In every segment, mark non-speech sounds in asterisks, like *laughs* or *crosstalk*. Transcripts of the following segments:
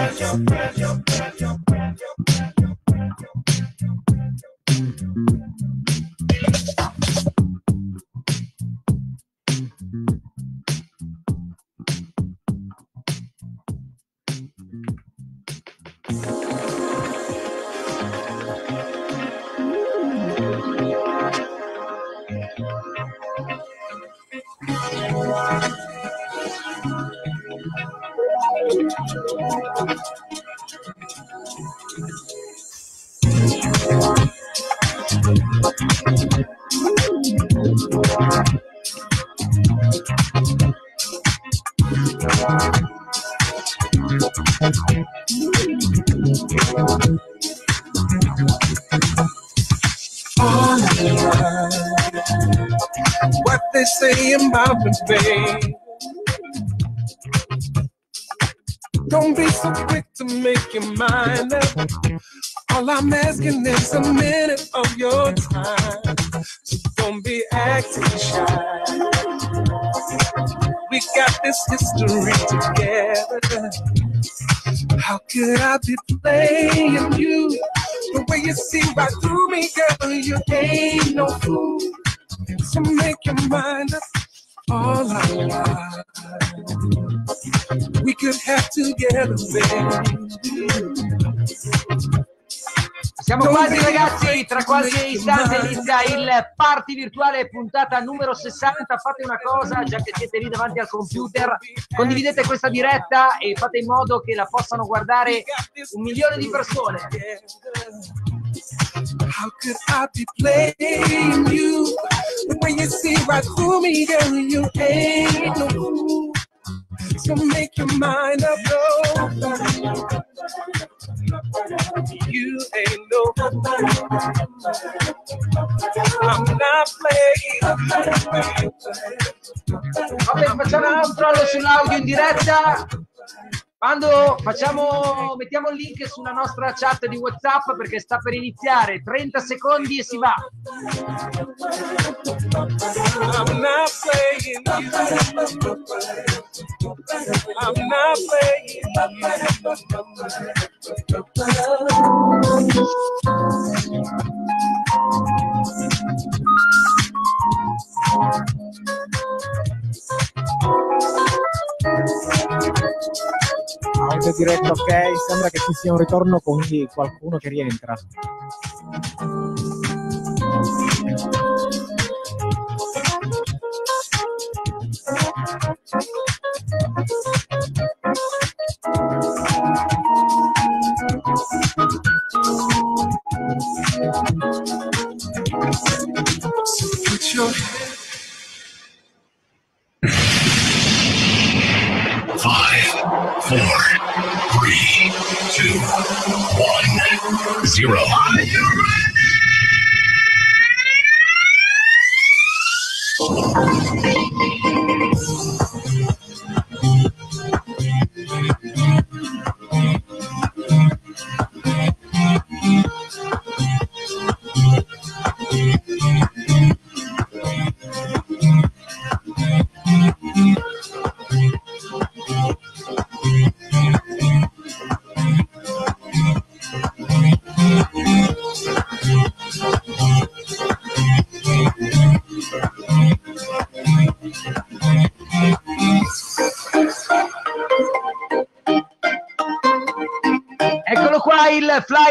pressure, your, pressure, your, pressure. History together. How could I be playing you? The way you see right through me, girl, you ain't no fool. So make your mind up. All I want. We could have together, baby. Siamo quasi ragazzi, tra qualche istante inizia il party virtuale puntata numero 60. Fate una cosa, già che siete lì davanti al computer, condividete questa diretta e fate in modo che la possano guardare un milione di persone. How could I be playing you? Way you see right through me, girl, you ain't no fool. So make your mind up, no. You ain't no I'm not playing. Vabbè, facciamo un controllo sull'audio in diretta. Quando facciamo, mettiamo il link sulla nostra chat di WhatsApp perché sta per iniziare. 30 secondi e si va. I'm diretto, ok. Sembra che ci sia un ritorno chi- qualcuno che rientra.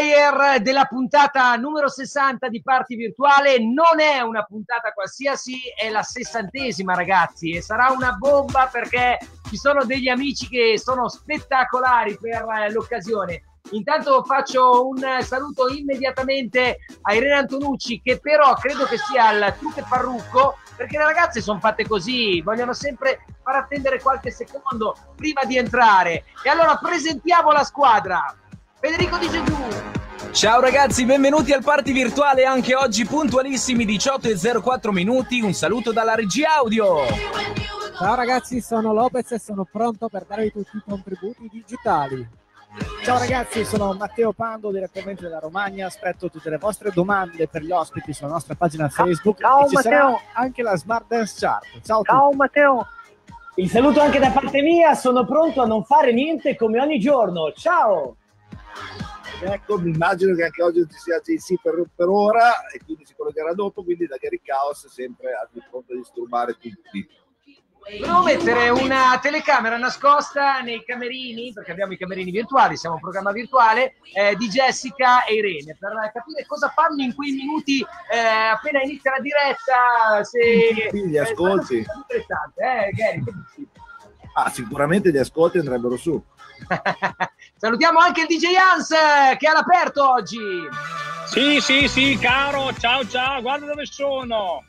Flyer della puntata numero 60 di Party Virtuale. Non è una puntata qualsiasi, è la sessantesima, ragazzi, e sarà una bomba perché ci sono degli amici che sono spettacolari per eh, l'occasione. Intanto faccio un saluto immediatamente a Irene Antonucci, che però credo che sia al Tutte Parrucco, perché le ragazze sono fatte così, vogliono sempre far attendere qualche secondo prima di entrare. E allora presentiamo la squadra. Federico Di Gesù, Ciao ragazzi, benvenuti al party virtuale anche oggi puntualissimi 18 e 04 minuti. Un saluto dalla regia audio. Ciao ragazzi, sono Lopez e sono pronto per darvi tutti i contributi digitali. Ciao ragazzi, sono Matteo Pando direttamente dalla Romagna. Aspetto tutte le vostre domande per gli ospiti sulla nostra pagina Facebook. Ciao, ci Matteo. sarà anche la Smart Dance Chart. Ciao. Ciao Matteo. Il saluto anche da parte mia, sono pronto a non fare niente come ogni giorno. Ciao! Ecco, mi immagino che anche oggi non ci sia JC per, per ora e quindi si collegherà dopo, quindi da Gary Chaos sempre a pronto a disturbare tutti. Volevo mettere una telecamera nascosta nei camerini, perché abbiamo i camerini virtuali, siamo un programma virtuale, eh, di Jessica e Irene, per capire cosa fanno in quei minuti eh, appena inizia la diretta. Se, Sì, li ascolti. Eh, interessante, eh, Gary? Ah, sicuramente gli ascolti andrebbero su. *laughs* Salutiamo anche il DJ Hans che è all'aperto oggi. Sì, sì, sì, caro, ciao, ciao, guarda dove sono.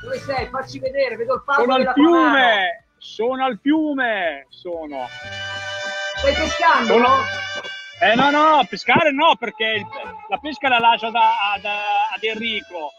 Dove sei? Facci vedere, vedo il falco Sono al fiume, sono al fiume, sono. Stai pescando? Sono- Eh no, no, no, pescare no, perché la pesca la lascio da- ad, ad Enrico.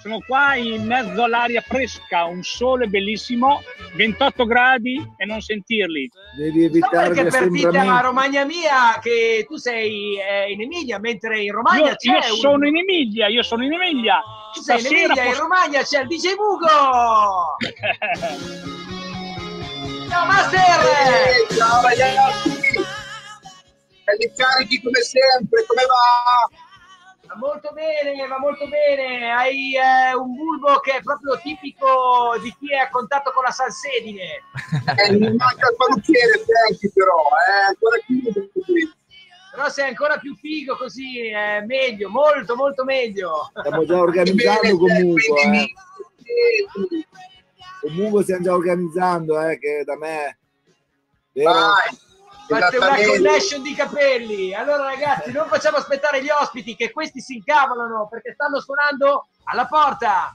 Sono qua in mezzo all'aria fresca, un sole bellissimo, 28 gradi e non sentirli. Devi No, evitare perché gli per te a. Romagna Mia che tu sei eh, in Emilia, mentre in Romagna Io, c'è io un... sono in Emilia, io sono in Emilia. Tu sei in Stasera Emilia, in posso- Romagna c'è il DJ Bugo! *laughs* Ciao Master! Ciao ragazzi! Belli carichi come sempre, come va? Va molto bene, va molto bene. Hai eh, un bulbo che è proprio tipico di chi è a contatto con la salsedine. Eh, mi manca il parrucchiere Franchi però, eh, ancora chiuso qui. Però sei ancora più figo così, è meglio, molto molto meglio. Stiamo già organizzando Bene, comunque. Eh. mi- Comunque stiamo già organizzando, eh, che da me... Vero? Vai, Fate una connection di capelli. Allora, ragazzi, non facciamo aspettare gli ospiti, che questi si incavolano perché stanno suonando alla porta.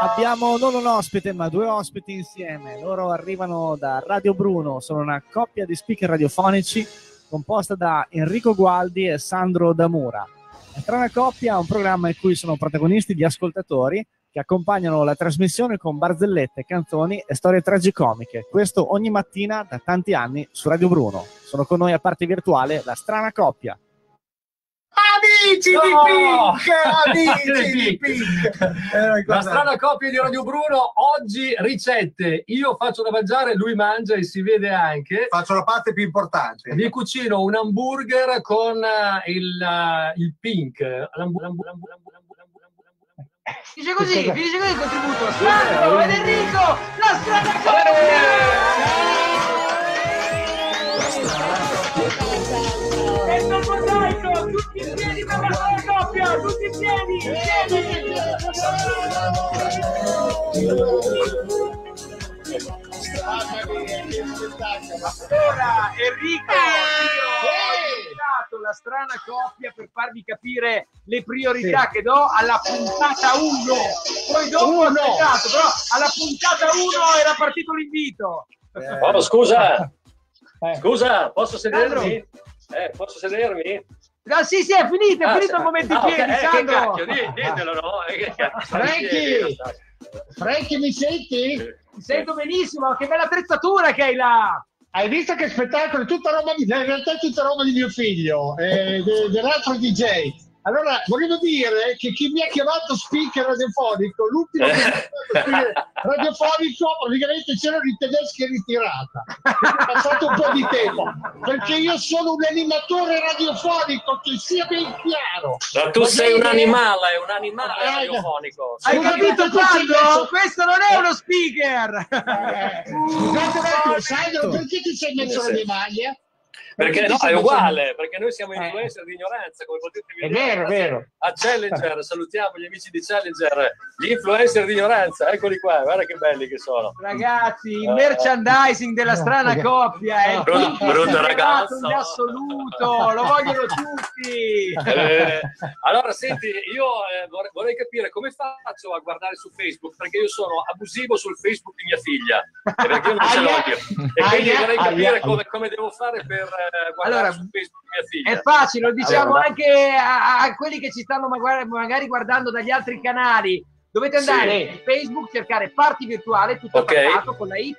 Abbiamo non un ospite, ma due ospiti insieme. Loro arrivano da Radio Bruno, sono una coppia di speaker radiofonici composta da Enrico Gualdi e Sandro Damura. La strana coppia un programma in cui sono protagonisti gli ascoltatori che accompagnano la trasmissione con barzellette, canzoni e storie tragicomiche. Questo ogni mattina da tanti anni su Radio Bruno. Sono con noi a parte virtuale la strana coppia. Amici No! *laughs* di Pink, amici di Pink. La strana coppia di Radio Bruno, oggi ricette. Io faccio da mangiare, lui mangia e si vede anche. Faccio la parte più importante. Vi cucino un hamburger con eh, il, eh, il pink. L'hambu- l'hambu- l'hambu- l'hambu- l'hambu- l'hambu- Finisce così, finisce così il contributo. Sandro ed Enrico, la strada coppia! E il mosaico, tutti in piedi per la strada coppia, tutti in piedi, in piedi! Allora, Enrico, la strana coppia per farvi capire le priorità che do alla puntata 1. Poi dopo ho aspettato, però alla puntata 1 era partito l'invito. Eh, Oh, scusa, scusa, posso sedermi? Eh, posso sedermi? No, sì, sì, è finito, è Ah, finito sì. il momento in Ah, ok, piedi, eh, che Sandro. ditelo, no? Eh, *laughs* Franchi! Sì, Franchi, mi senti? Ti sento benissimo, che bella attrezzatura che hai là. Hai visto che spettacolo? È tutta roba di, in realtà è tutta roba di mio figlio, eh, de- dell'altro DJ. Allora, volevo dire che chi mi ha chiamato speaker radiofonico, l'ultimo che mi ha chiamato speaker radiofonico, praticamente c'erano i tedeschi in ritirata. È passato un po' di tempo, perché io sono un animatore radiofonico, che sia ben chiaro. Ma tu Va sei un animale, un animale Eh, radiofonico. Hai capito ma messo- Questo non è uno speaker. Eh, Scusate un attimo, Sandro, perché ti sei messo Sì. la maglia? Perché no, è uguale, perché noi siamo Eh. influencer di ignoranza, come potete È vedere. vero, è vero. A Challenger, salutiamo gli amici di Challenger, gli influencer di ignoranza, eccoli qua, guarda che belli che sono. Ragazzi, il merchandising della strana coppia è Brutto- brutto ragazzo. in assoluto, lo vogliono tutti. Eh, allora, senti, io eh, vorrei, vorrei capire come faccio a guardare su Facebook, perché io sono abusivo sul Facebook di mia figlia, e perché io non ce l'ho Aia, io. E quindi vorrei capire come, come devo fare per eh, Allora, su Facebook di mia figlia. È facile, lo diciamo Allora, anche a, a quelli che ci stanno magari, magari guardando dagli altri canali. Dovete andare Sì. su Facebook, cercare parti virtuale, tutto Ok. attaccato con la Y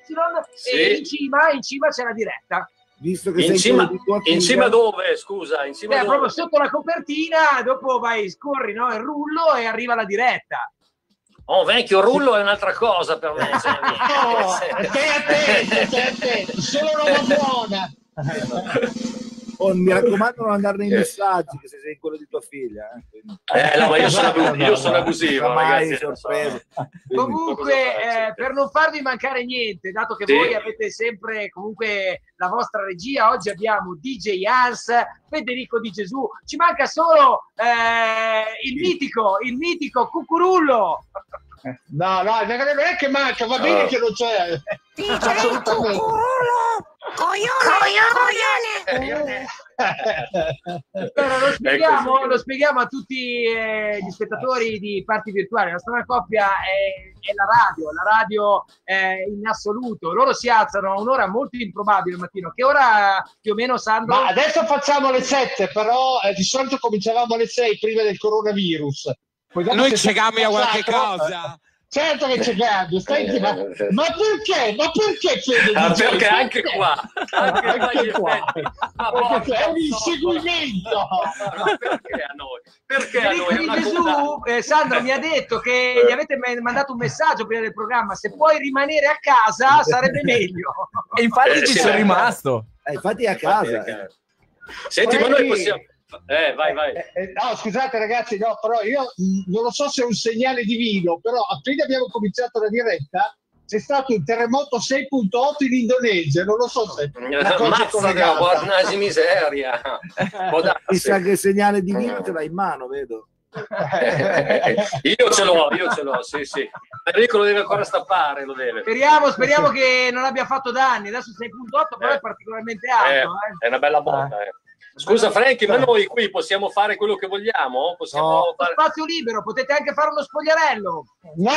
Sì. e in cima, in cima c'è la diretta. Visto che In sei cima, in cima dove, scusa? In cima Beh, dove? proprio sotto la copertina, dopo vai, scorri no, il rullo e arriva la diretta. Oh, vecchio rullo è un'altra cosa per me. *laughs* No, stai attento, stai attento, solo roba buona. Oh, mi raccomando non andare nei messaggi che se sei quello di tua figlia. Eh. Eh, no, ma io sono, io sono abusivo, ragazzi. sorprese. Comunque, eh, per non farvi mancare niente, dato che Sì. voi avete sempre comunque la vostra regia, oggi abbiamo DJ Hans, Federico Di Gesù, ci manca solo eh, il mitico, il mitico Cucurullo. No, no, non è che manca, va bene Oh. che non c'è. Assolutamente. Allora, lo, spieghiamo, lo spieghiamo a tutti eh, gli spettatori di Parti Virtuali. La strana coppia è, è la radio, la radio eh, in assoluto. Loro si alzano a un'ora molto improbabile al mattino. Che ora più o meno, Sandro? Ma adesso facciamo le 7, però eh, di solito cominciavamo alle 6 prima del coronavirus. Poi Noi ci cambia qualche cosa. Certo che c'è cambio, stai ma, ma perché? Ma perché Fede? Ah, dice- perché anche qua, anche qua Anche gli qua. effetti. Ma Perché è un inseguimento. Ma perché a noi? Perché a noi? Gesù, cosa- eh, Sandro mi ha detto che gli avete ma- mandato un messaggio prima del programma. Se puoi rimanere a casa sarebbe meglio. E infatti Eh, ci sono beh. rimasto. Eh, infatti è a casa. eh. Senti, ma noi possiamo... Eh, vai, vai. Eh, eh, no, scusate ragazzi, no, però io non lo so se è un segnale divino, però appena abbiamo cominciato la diretta c'è stato un terremoto 6.8 in Indonesia, non lo so se la cosa è Mazza, collegata. guarda, miseria. Chissà che segnale divino ce l'hai in mano, vedo. Io ce l'ho, io ce l'ho, sì, sì. Enrico lo deve ancora stappare, lo deve. Speriamo, speriamo che non abbia fatto danni. Adesso 6.8 però è particolarmente Eh, alto. eh. è una bella botta. eh. Scusa Franchi, ma noi qui possiamo fare quello che vogliamo? Possiamo No. fare... Spazio libero, potete anche fare uno spogliarello. No,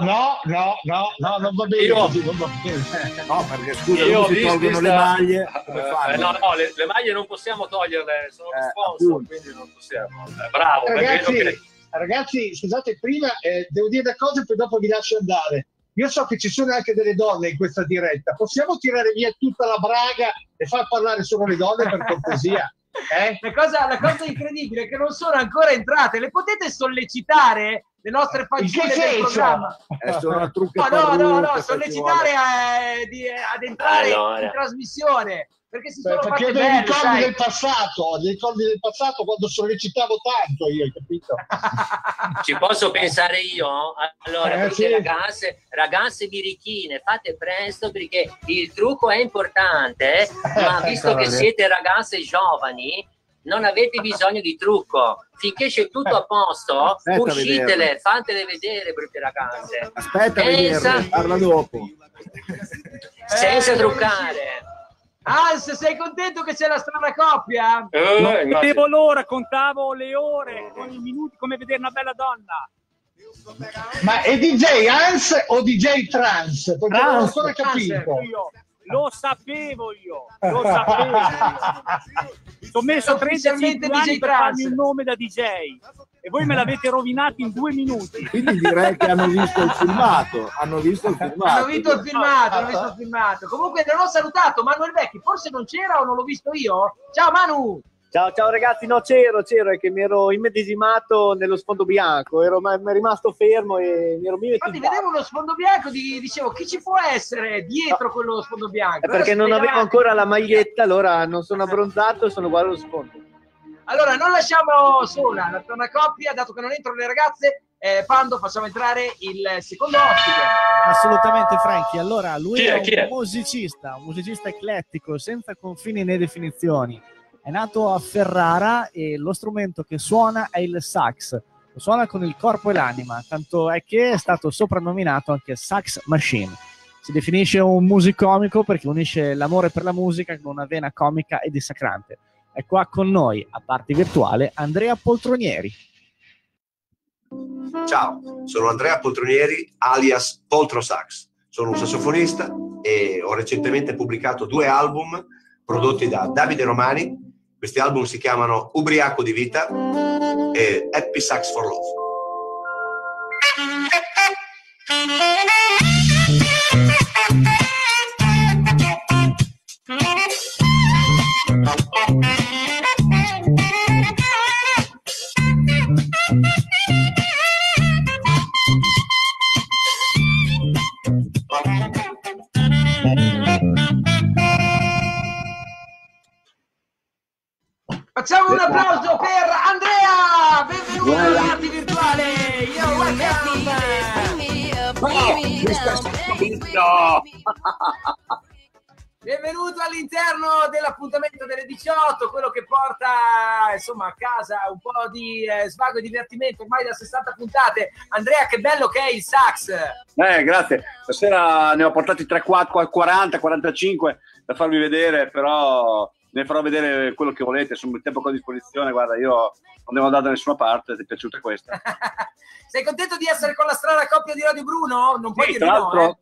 No. no, no, no, no, non va bene Io- così, non va bene. *laughs* No, perché scusa, Io si visto- tolgono le vista- maglie. Come Eh, no, no, le, le maglie non possiamo toglierle, sono Eh, sponsor, appunto. quindi non possiamo. Eh, bravo, Ragazzi, che- ragazzi, scusate, prima eh, devo dire una cosa e poi dopo vi lascio andare. Io so che ci sono anche delle donne in questa diretta. Possiamo tirare via tutta la braga e far parlare solo le donne per cortesia? *laughs* Eh? La cosa, la cosa incredibile è che non sono ancora entrate. Le potete sollecitare le nostre fanciulle che del programma? Eh, sono a No, no, no, no, sollecitare eh, di- ad entrare Allora. in trasmissione. Perché si sono Perché dei belle, ricordi sai. del passato, dei ricordi del passato quando sollecitavo tanto io, hai capito? *laughs* Ci posso pensare io? Allora, Eh, sì. ragazze, ragazze birichine, fate presto perché il trucco è importante, eh, ma visto che siete ragazze giovani, non avete bisogno di trucco. Finché c'è tutto a posto, Aspetta uscitele, vederle. fatele vedere, brutte ragazze. Aspetta Pensa- parla dopo. Senza Eh, truccare. Hans, sei contento che c'è la strana coppia? Eh, Non immagino. vedevo l'ora, contavo le ore, con i minuti, come vedere una bella donna. Ma è DJ Hans o DJ Trans? Perché non ho Trans, ancora Trans, capito. Io lo sapevo io, lo sapevo. Ho *laughs* messo Ufficialmente 35 anni per farmi un nome da DJ e voi me l'avete rovinato in due minuti. Quindi direi che hanno visto il filmato. Hanno visto il filmato. Hanno visto il filmato, hanno visto il filmato. Comunque non ho salutato Manuel Vecchi, forse non c'era o non l'ho visto io? Ciao Manu! Ciao, ciao ragazzi, no c'ero, c'ero, è che mi ero immedesimato nello sfondo bianco, ero ma- mi è rimasto fermo e mi ero Infatti mimetizzato. vedevo uno sfondo bianco, di- dicevo chi ci può essere dietro quello sfondo bianco? È perché non avevo ancora la maglietta, allora non sono abbronzato e sono guardato lo sfondo. Allora, non lasciamo sola la prima coppia, dato che non entrano le ragazze. Eh, Pando, facciamo entrare il secondo ospite. Assolutamente Franchi, allora lui Chi è? è, Chi è? un musicista, un musicista eclettico, senza confini né definizioni. È nato a Ferrara e lo strumento che suona è il sax. Lo suona con il corpo e l'anima, tanto è che è stato soprannominato anche Sax Machine. Si definisce un musicomico perché unisce l'amore per la musica con una vena comica e dissacrante. È qua con noi, a parte virtuale, Andrea Poltronieri. Ciao, sono Andrea Poltronieri alias Poltro Sax. Sono un sassofonista e ho recentemente pubblicato due album prodotti da Davide Romani. Questi album si chiamano Ubriaco di vita e Happy Sax for Love. Benvenuto all'interno dell'appuntamento delle 18, quello che porta insomma a casa un po' di eh, svago e divertimento ormai da 60 puntate. Andrea, che bello che è il sax! Eh, grazie. Stasera ne ho portati 3, 4, 40, 45 da farvi vedere, però ne farò vedere quello che volete. Insomma, il tempo che ho a disposizione, guarda, io non devo andare da nessuna parte, ti è piaciuta questa? *laughs* Sei contento di essere con la strana coppia di Radio Bruno? Non puoi Sì, dire no, eh?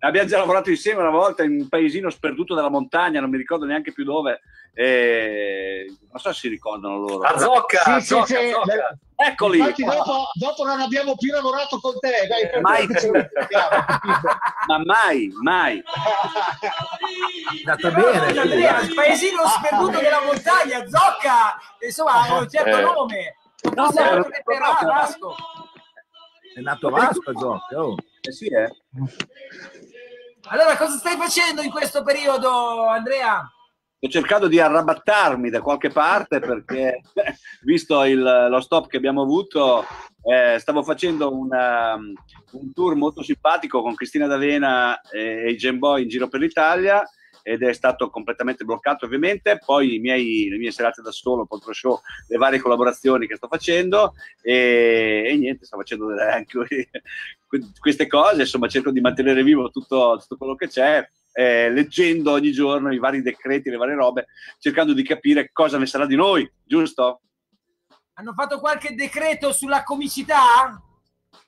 Abbiamo già lavorato insieme una volta in un paesino sperduto della montagna, non mi ricordo neanche più dove. e Non so se si ricordano loro. A Zocca, Sì, a sì, Zocca, sì. a Zocca. Eccoli. Infatti dopo, dopo non abbiamo più lavorato con te. Dai, per Mai. Ma mai, mai. andata Però, bene. Il paesino sperduto della montagna, Zocca, insomma, ha un certo Eh. nome. Non No, che per ah, Vasco. È nato Vasco, Zocca. Oh. Eh sì, eh. Allora, cosa stai facendo in questo periodo, Andrea? Sto cercando di arrabattarmi da qualche parte perché, *laughs* visto il- lo stop che abbiamo avuto, eh, stavo facendo una- un tour molto simpatico con Cristina D'Avena e i Gen Boy in giro per l'Italia ed è stato completamente bloccato ovviamente. Poi miei- le mie serate da solo, contro show, le varie collaborazioni che sto facendo e, e niente, sto facendo *laughs* anche que- queste cose, insomma cerco di mantenere vivo tutto, tutto quello che c'è eh, leggendo ogni giorno i vari decreti, le varie robe, cercando di capire cosa ne sarà di noi, giusto? Hanno fatto qualche decreto sulla comicità?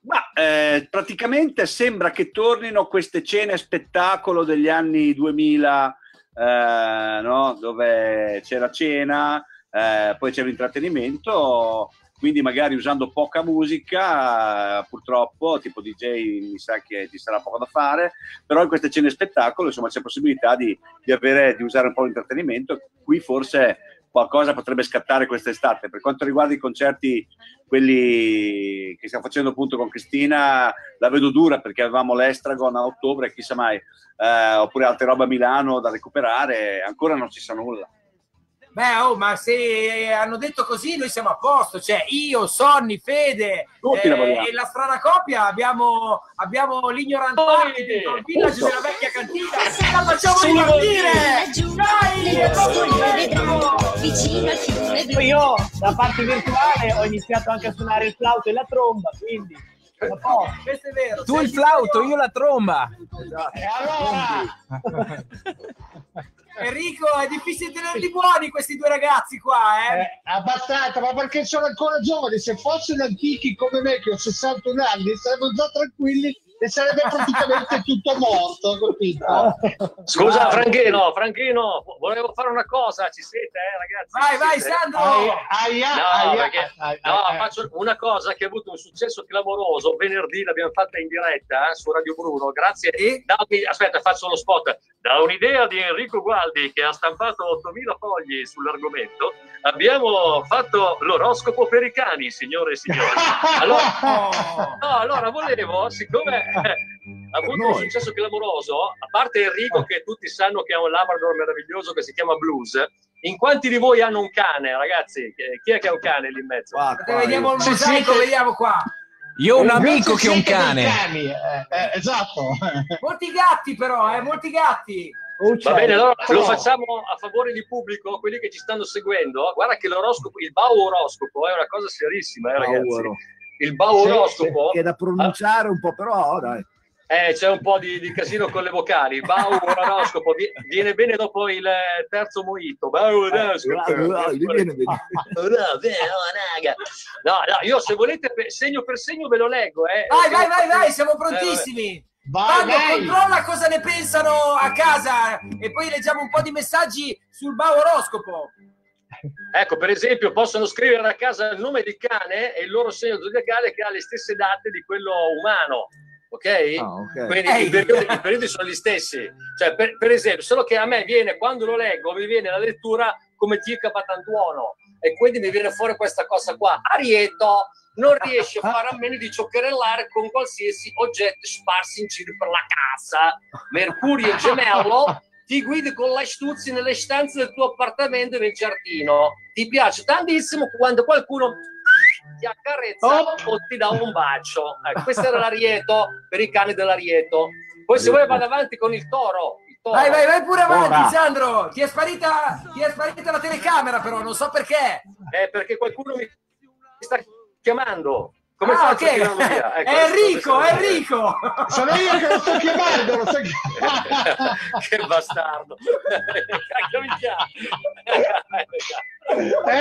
Ma eh, praticamente sembra che tornino queste cene spettacolo degli anni 2000, eh, no? dove c'era cena, eh, poi c'era l'intrattenimento, quindi magari usando poca musica, purtroppo, tipo DJ mi sa che ci sarà poco da fare, però in queste cene spettacolo insomma c'è possibilità di, di avere, di usare un po' l'intrattenimento, qui forse qualcosa potrebbe scattare quest'estate. Per quanto riguarda i concerti, quelli che stiamo facendo appunto con Cristina, la vedo dura perché avevamo l'Estragon a ottobre, chissà mai, eh, oppure altre robe a Milano da recuperare, ancora non ci sa nulla. Beh, oh, ma se hanno detto così, noi siamo a posto. Cioè, io, Sonny, Fede Tutti eh, e la strana coppia abbiamo, abbiamo l'ignorant party dentro il village della vecchia cantina. La facciamo ripartire! Dai, è proprio il Poi io da parte virtuale ho iniziato anche a suonare il flauto e la tromba, quindi vero. Tu il flauto, io la tromba. E allora, *laughs* Enrico, è difficile tenerli buoni questi due ragazzi qua, eh? eh, abbastanza, ma perché sono ancora giovani? Se fossero antichi come me, che ho 61 anni, sarebbero già tranquilli e sarebbe praticamente tutto morto, capito? Scusa, Franchino, Franchino, volevo fare una cosa, ci siete, eh, ragazzi? Vai, vai, siete? Sandro! Aia, No, aia, perché- aia, no, aia. faccio una cosa che ha avuto un successo clamoroso. Venerdì l'abbiamo fatta in diretta eh, su Radio Bruno. Grazie. Da un- aspetta, faccio lo spot. Da un'idea di Enrico Gualdi che ha stampato 8000 fogli sull'argomento, abbiamo fatto l'oroscopo per i cani, signore e signori. *laughs* Allora, no, allora volevo, siccome eh, ha avuto un successo clamoroso, a parte Enrico che tutti sanno che ha un Labrador meraviglioso che si chiama Blues, in quanti di voi hanno un cane, ragazzi? Chi- Chi è che ha un cane lì in mezzo? vediamo il mosaico, vediamo qua. Io ho un E invece amico che ha un cane. cani, eh, eh, esatto. Molti gatti però, eh, molti gatti. Va bene, allora lo facciamo a favore di pubblico, quelli che ci stanno seguendo. Guarda che l'oroscopo, il bauoroscopo è una cosa serissima, eh, ragazzi. Bauro. Il bauoroscopo, Che è da pronunciare un po', però dai. eh, c'è un po' di, di casino con le vocali. Bauoroscopo vi- viene bene dopo il eh, terzo moito. Bauoroscopo. Eh, raga. No, no, io se volete segno per segno ve lo leggo. Eh. Vai, vai, vai, vai, siamo Eh, prontissimi. Vai, Fabio, vai. controlla cosa ne pensano a casa e poi leggiamo un po' di messaggi sul Bauoroscopo. Ecco, per esempio, possono scrivere a casa il nome del cane e il loro segno zodiacale che ha le stesse date di quello umano. Ok? Ah, ok. Quindi i periodi, i periodi sono gli stessi. Cioè, per, per esempio, solo che a me viene, quando lo leggo, mi viene la lettura come circa Batantuono. E quindi mi viene fuori questa cosa qua. Arieto non riesce a fare a meno di cioccherellare con qualsiasi oggetto sparsi in giro per la casa. Mercurio gemello ti guidi con l'astuzia nelle stanze del tuo appartamento e nel giardino. Ti piace tantissimo quando qualcuno ti accarezza o ti dà un bacio. Ecco, questo era l'ariete per i cani dell'ariete. Poi se vuoi vado avanti con il toro. Toro. Vai, vai, vai pure avanti, Ora. Sandro. Ti è sparita, ti è sparita la telecamera, però non so perché. Eh, perché qualcuno mi sta chiamando. Come Ah, faccio a ok. tirarlo via? *laughs* Ecco, Enrico, Enrico. Sono io che lo sto chiamando, lo sto *laughs* che bastardo. Cacchio mi chiama.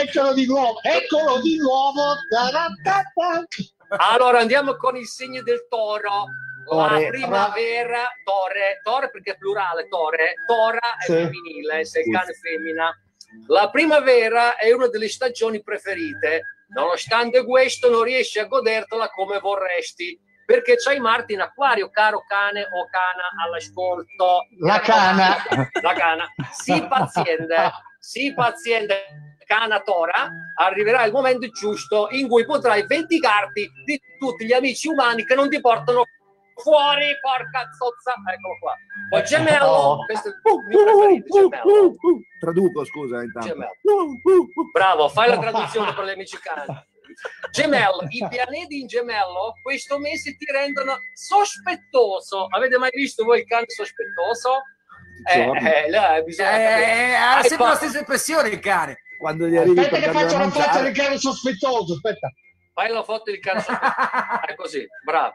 Eccolo di nuovo, eccolo di nuovo. Allora andiamo con il segno del toro. La primavera, tore, tore perché è plurale, tore, tora è Sì. femminile, se il Sì. cane è femmina. La primavera è una delle stagioni preferite, nonostante questo non riesci a godertela come vorresti, perché c'hai Marte in acquario, caro cane o cana all'ascolto. La cana. La cana. Sii *laughs* paziente, sii paziente, cana tora, arriverà il momento giusto in cui potrai vendicarti di tutti gli amici umani che non ti portano fuori, porca zozza. Eccolo qua. Poi gemello, Oh. questo è il mio preferito, gemello. Traduco, scusa, intanto. Gemello. Bravo, fai la traduzione per gli amici cani. Gemello, i pianeti in gemello questo mese ti rendono sospettoso. Avete mai visto voi il cane sospettoso? Eh, eh, là, bisogna Eh, capire. ha sempre la stessa espressione il cane. Quando gli arrivi Aspetta che faccio la mangiare. del cane sospettoso, aspetta. Fai la foto di cane sospettoso. È così, bravo.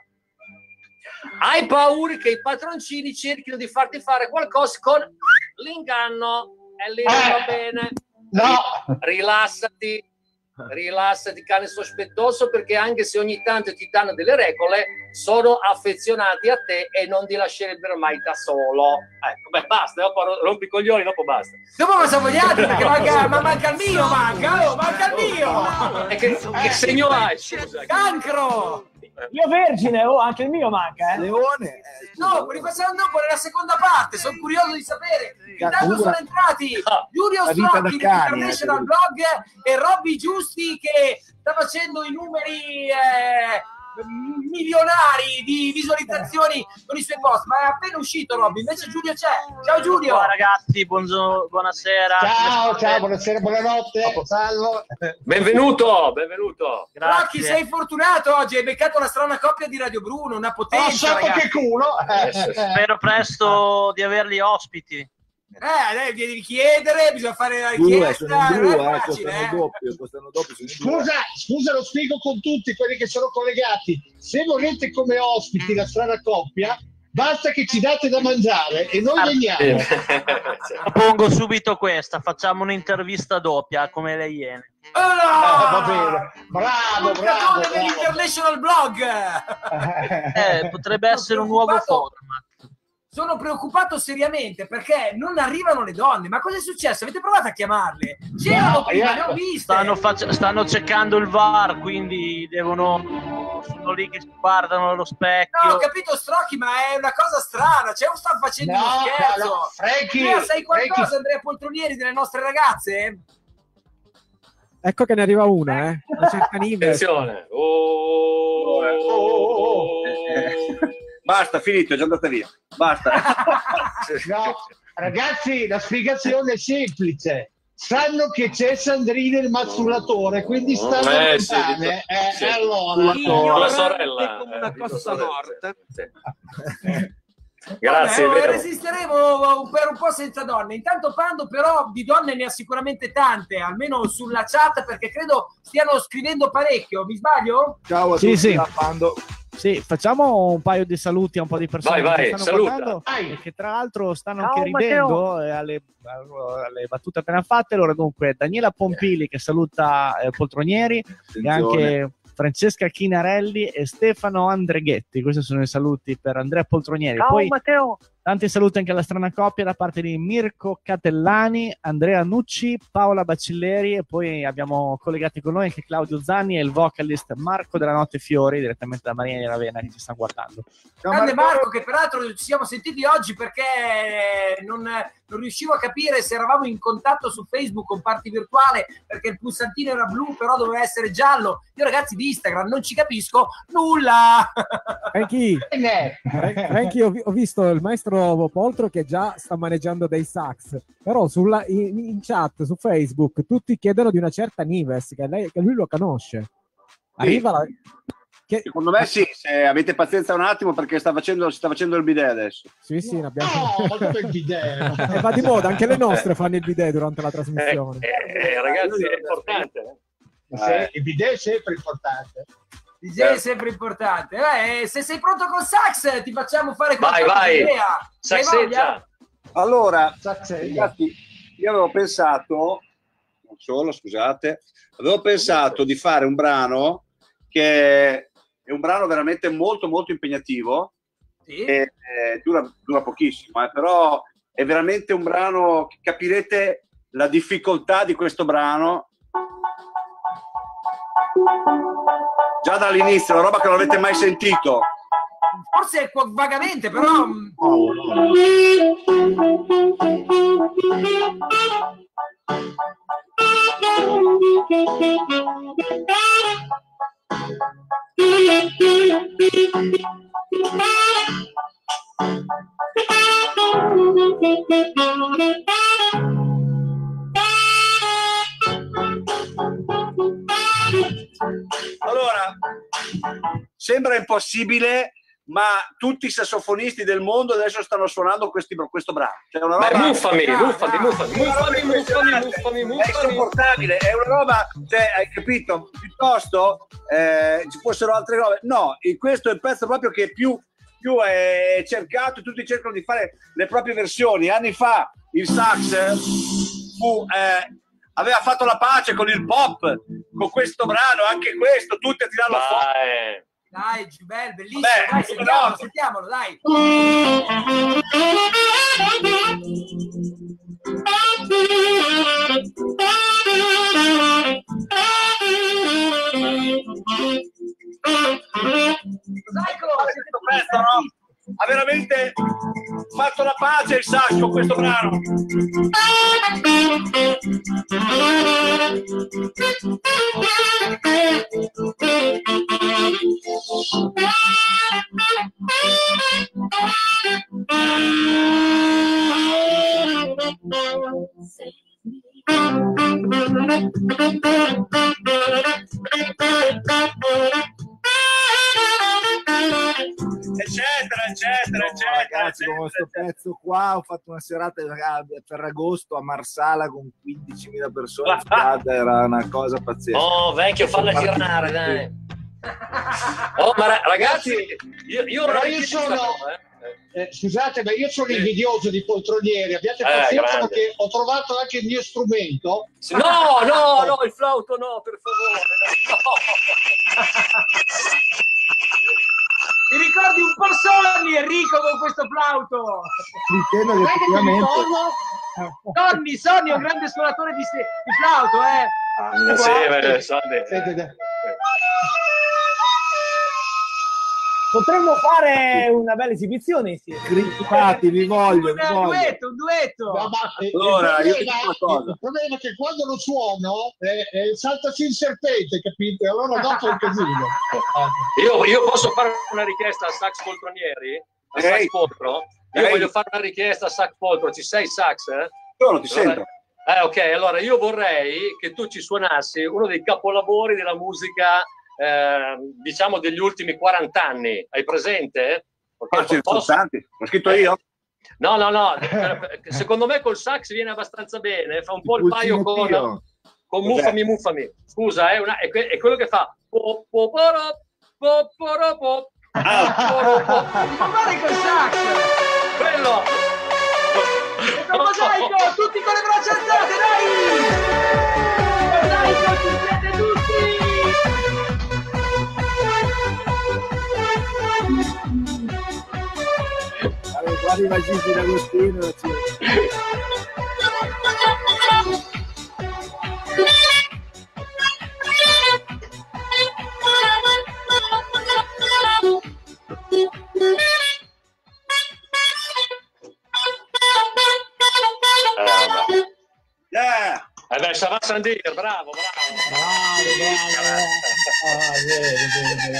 Hai paura che i padroncini cerchino di farti fare qualcosa con l'inganno e lì non va bene. No. Rilassati, rilassati cane sospettoso perché anche se ogni tanto ti danno delle regole, sono affezionati a te e non ti lascerebbero mai da solo. Ecco, beh, basta, dopo ro- rompi i coglioni, dopo basta. Dopo cosa vogliate? *laughs* Perché manca, ma manca il mio, manca, oh, manca il mio. E che, che segno hai, scusa? Cancro. Io vergine, oh, anche il mio manca, eh. Leone. No, rifacciamo dopo nella seconda parte. Sono curioso di sapere. Intanto sono entrati Giulio vita da Strocchi di cani, International eh, Blog e Robby Giusti che sta facendo i numeri eh, milionari di visualizzazioni con i suoi post. Ma è appena uscito Robby, invece Giulio c'è. Ciao Giulio. Ciao ragazzi, buongiorno, buonasera. Ciao, ciao, buonasera, buonanotte. Salvo. Benvenuto, benvenuto. Strocchi, sei fortunato oggi, hai beccato una strana coppia di Radio Bruno, una potenza. Oh, che culo. Spero presto di averli ospiti. Eh, dai, devi chiedere, bisogna fare la Due, richiesta. sono non è blu, eh, facile, costano eh. doppio, costano doppio. sono. Scusa, scusa, lo spiego con tutti quelli che sono collegati. Se volete come ospiti la strana coppia, basta che ci date da mangiare e noi veniamo. *laughs* Pongo subito questa, facciamo un'intervista doppia come le iene. Ah, va bene. Bravo, Un bravo, bravo. l'International Blog. *laughs* Eh, potrebbe essere un nuovo format. Sono preoccupato seriamente perché non arrivano le donne. Ma cosa è successo? Avete provato a chiamarle? C'erano No, prima, le ho viste. Stanno, fac- stanno cercando il VAR, quindi devono. Sono lì che guardano allo specchio. No, ho capito Strocchi, ma è una cosa strana. C'è un stanno facendo No, uno scherzo. no. Frankie, Andrea, sai qualcosa, Frankie. Andrea Poltronieri, delle nostre ragazze? Ecco che ne arriva una, eh. *laughs* Una certa. Attenzione. Oh, *laughs* *laughs* Basta, finito, è già andata via. Basta. *laughs* No, ragazzi, la spiegazione è semplice. Sanno che c'è Sandrino il mazzulatore, quindi stanno Eh, sì, lontane. dico- Eh, sì. allora. Con la sorella. come una eh, dico cosa morta. sì. *laughs* Grazie, Vabbè, resisteremo per un po' senza donne. Intanto Pando però di donne ne ha sicuramente tante, almeno sulla chat, perché credo stiano scrivendo parecchio. Mi sbaglio? Ciao a Sì, tutti, sì. Pando. Sì, facciamo un paio di saluti a un po' di persone Vai, vai, che stanno saluta. guardando e che tra l'altro stanno Ciao, anche ridendo eh, alle, alle battute appena fatte. Allora, dunque, Daniela Pompili che saluta eh, Poltronieri e anche Francesca Chinarelli e Stefano Andreghetti. Questi sono i saluti per Andrea Poltronieri. Ciao Poi Matteo. Tanti saluti anche alla strana coppia da parte di Mirko Catellani, Andrea Nucci, Paola Bacilleri e poi abbiamo collegati con noi anche Claudio Zanni e il vocalist Marco della Notte Fiori direttamente da Marina di Ravenna che ci sta guardando. Grande Marco, che peraltro ci siamo sentiti oggi perché non, non riuscivo a capire se eravamo in contatto su Facebook con parti virtuale perché il pulsantino era blu, però doveva essere giallo. Io, ragazzi di Instagram, non ci capisco nulla. *laughs* Ho, vi- ho visto il maestro nostro Poltro che già sta maneggiando dei sax, però sulla- in, in chat su Facebook tutti chiedono di una certa Nives che, lei- che lui lo conosce. Arriva la... che- Secondo me sì, se avete pazienza un attimo perché sta facendo, si sta facendo il bidet adesso. Sì, sì, ne abbiamo... No, *laughs* il bidet? E va di moda, anche le nostre fanno il bidet durante la trasmissione. Eh, ragazzi, è importante. eh. Sì, il bidet è sempre importante. DJ è sempre importante. Eh, se sei pronto con Sax, ti facciamo fare Vai, vai. idea. Saxeggia. Allora, ragazzi, io avevo pensato, non solo, scusate, avevo pensato di fare un brano che è un brano veramente molto molto impegnativo Sì. e eh, dura, dura pochissimo, eh, però è veramente un brano che capirete la difficoltà di questo brano già dall'inizio, una roba che non avete mai sentito. Forse vagamente, però. mm, Allora, sembra impossibile, ma tutti i sassofonisti del mondo adesso stanno suonando questi- questo brano. Cioè, una Beh, roba- muffami, muffami, muffami, muffami, muffami, impressionante. muffami, È muffami. insopportabile, è una roba, cioè, hai capito? Piuttosto eh, ci fossero altre robe. No, questo è il pezzo proprio che più, più è cercato, tutti cercano di fare le proprie versioni. Anni fa il sax fu, eh, aveva fatto la pace con il pop, con questo brano, anche questo, tutti a tirarlo fuori. Vai. Dai, Gibel, bellissimo. Vabbè, dai, sentiamolo, no. sentiamolo, dai. Mosaico, questo no? Ha veramente fatto la pace il sax con questo brano. *laughs* Eccetera, eccetera, eccetera. Ragazzi, con questo pezzo qua ho fatto una serata a Ferragosto a Marsala con 15.000 persone *laughs* in strada, era una cosa pazzesca. Oh, vecchio, falla girare, dai. Oh, ma ra- ragazzi, io, io io sono- cosa, eh. Eh, scusate, ma io sono invidioso di poltronieri. Abbiate Eh, pazienza grande. perché ho trovato anche il mio strumento. No, no, no, il flauto no, per favore. Ti ricordi un po' Sonny, Enrico, con questo flauto? Intendo che mi effettivamente? Sonny, Sonny è un grande suonatore di, di flauto, eh. No. Sì, beh, Sonny. Sentite. Potremmo fare una bella esibizione insieme. Grippati, vi voglio, Un vi voglio. duetto, un duetto. No, ma, eh, Allora, il, io problema, una cosa. il problema è che quando lo suono eh, eh, saltaci il serpente, capite? Allora dopo è un casino. *laughs* Io, io posso fare una richiesta al sax poltronieri? Ehi. sax poltro? Io Ehi. voglio fare una richiesta al sax poltro. Ci sei sax? Eh? Sono, ti Allora- sento. Eh, ok, allora io vorrei che tu ci suonassi uno dei capolavori della musica, eh, diciamo, degli ultimi 40 anni. Hai presente? Ok, Ah, posso- tanti. L'ho scritto io? No, no, no. Secondo me col sax viene abbastanza bene. Fa un po' il paio con, con muffami, muffami. Scusa, è, una- è que- è quello che fa. po- po- poro, po- po- guarda col sax. Quello! Mosaico, *laughs* tutti con le braccia alzate, dai! Mosaico, tutti! Arriva Gigi D'Agostino. Eh. Eh beh, Sava Sandir, bravo, bravo.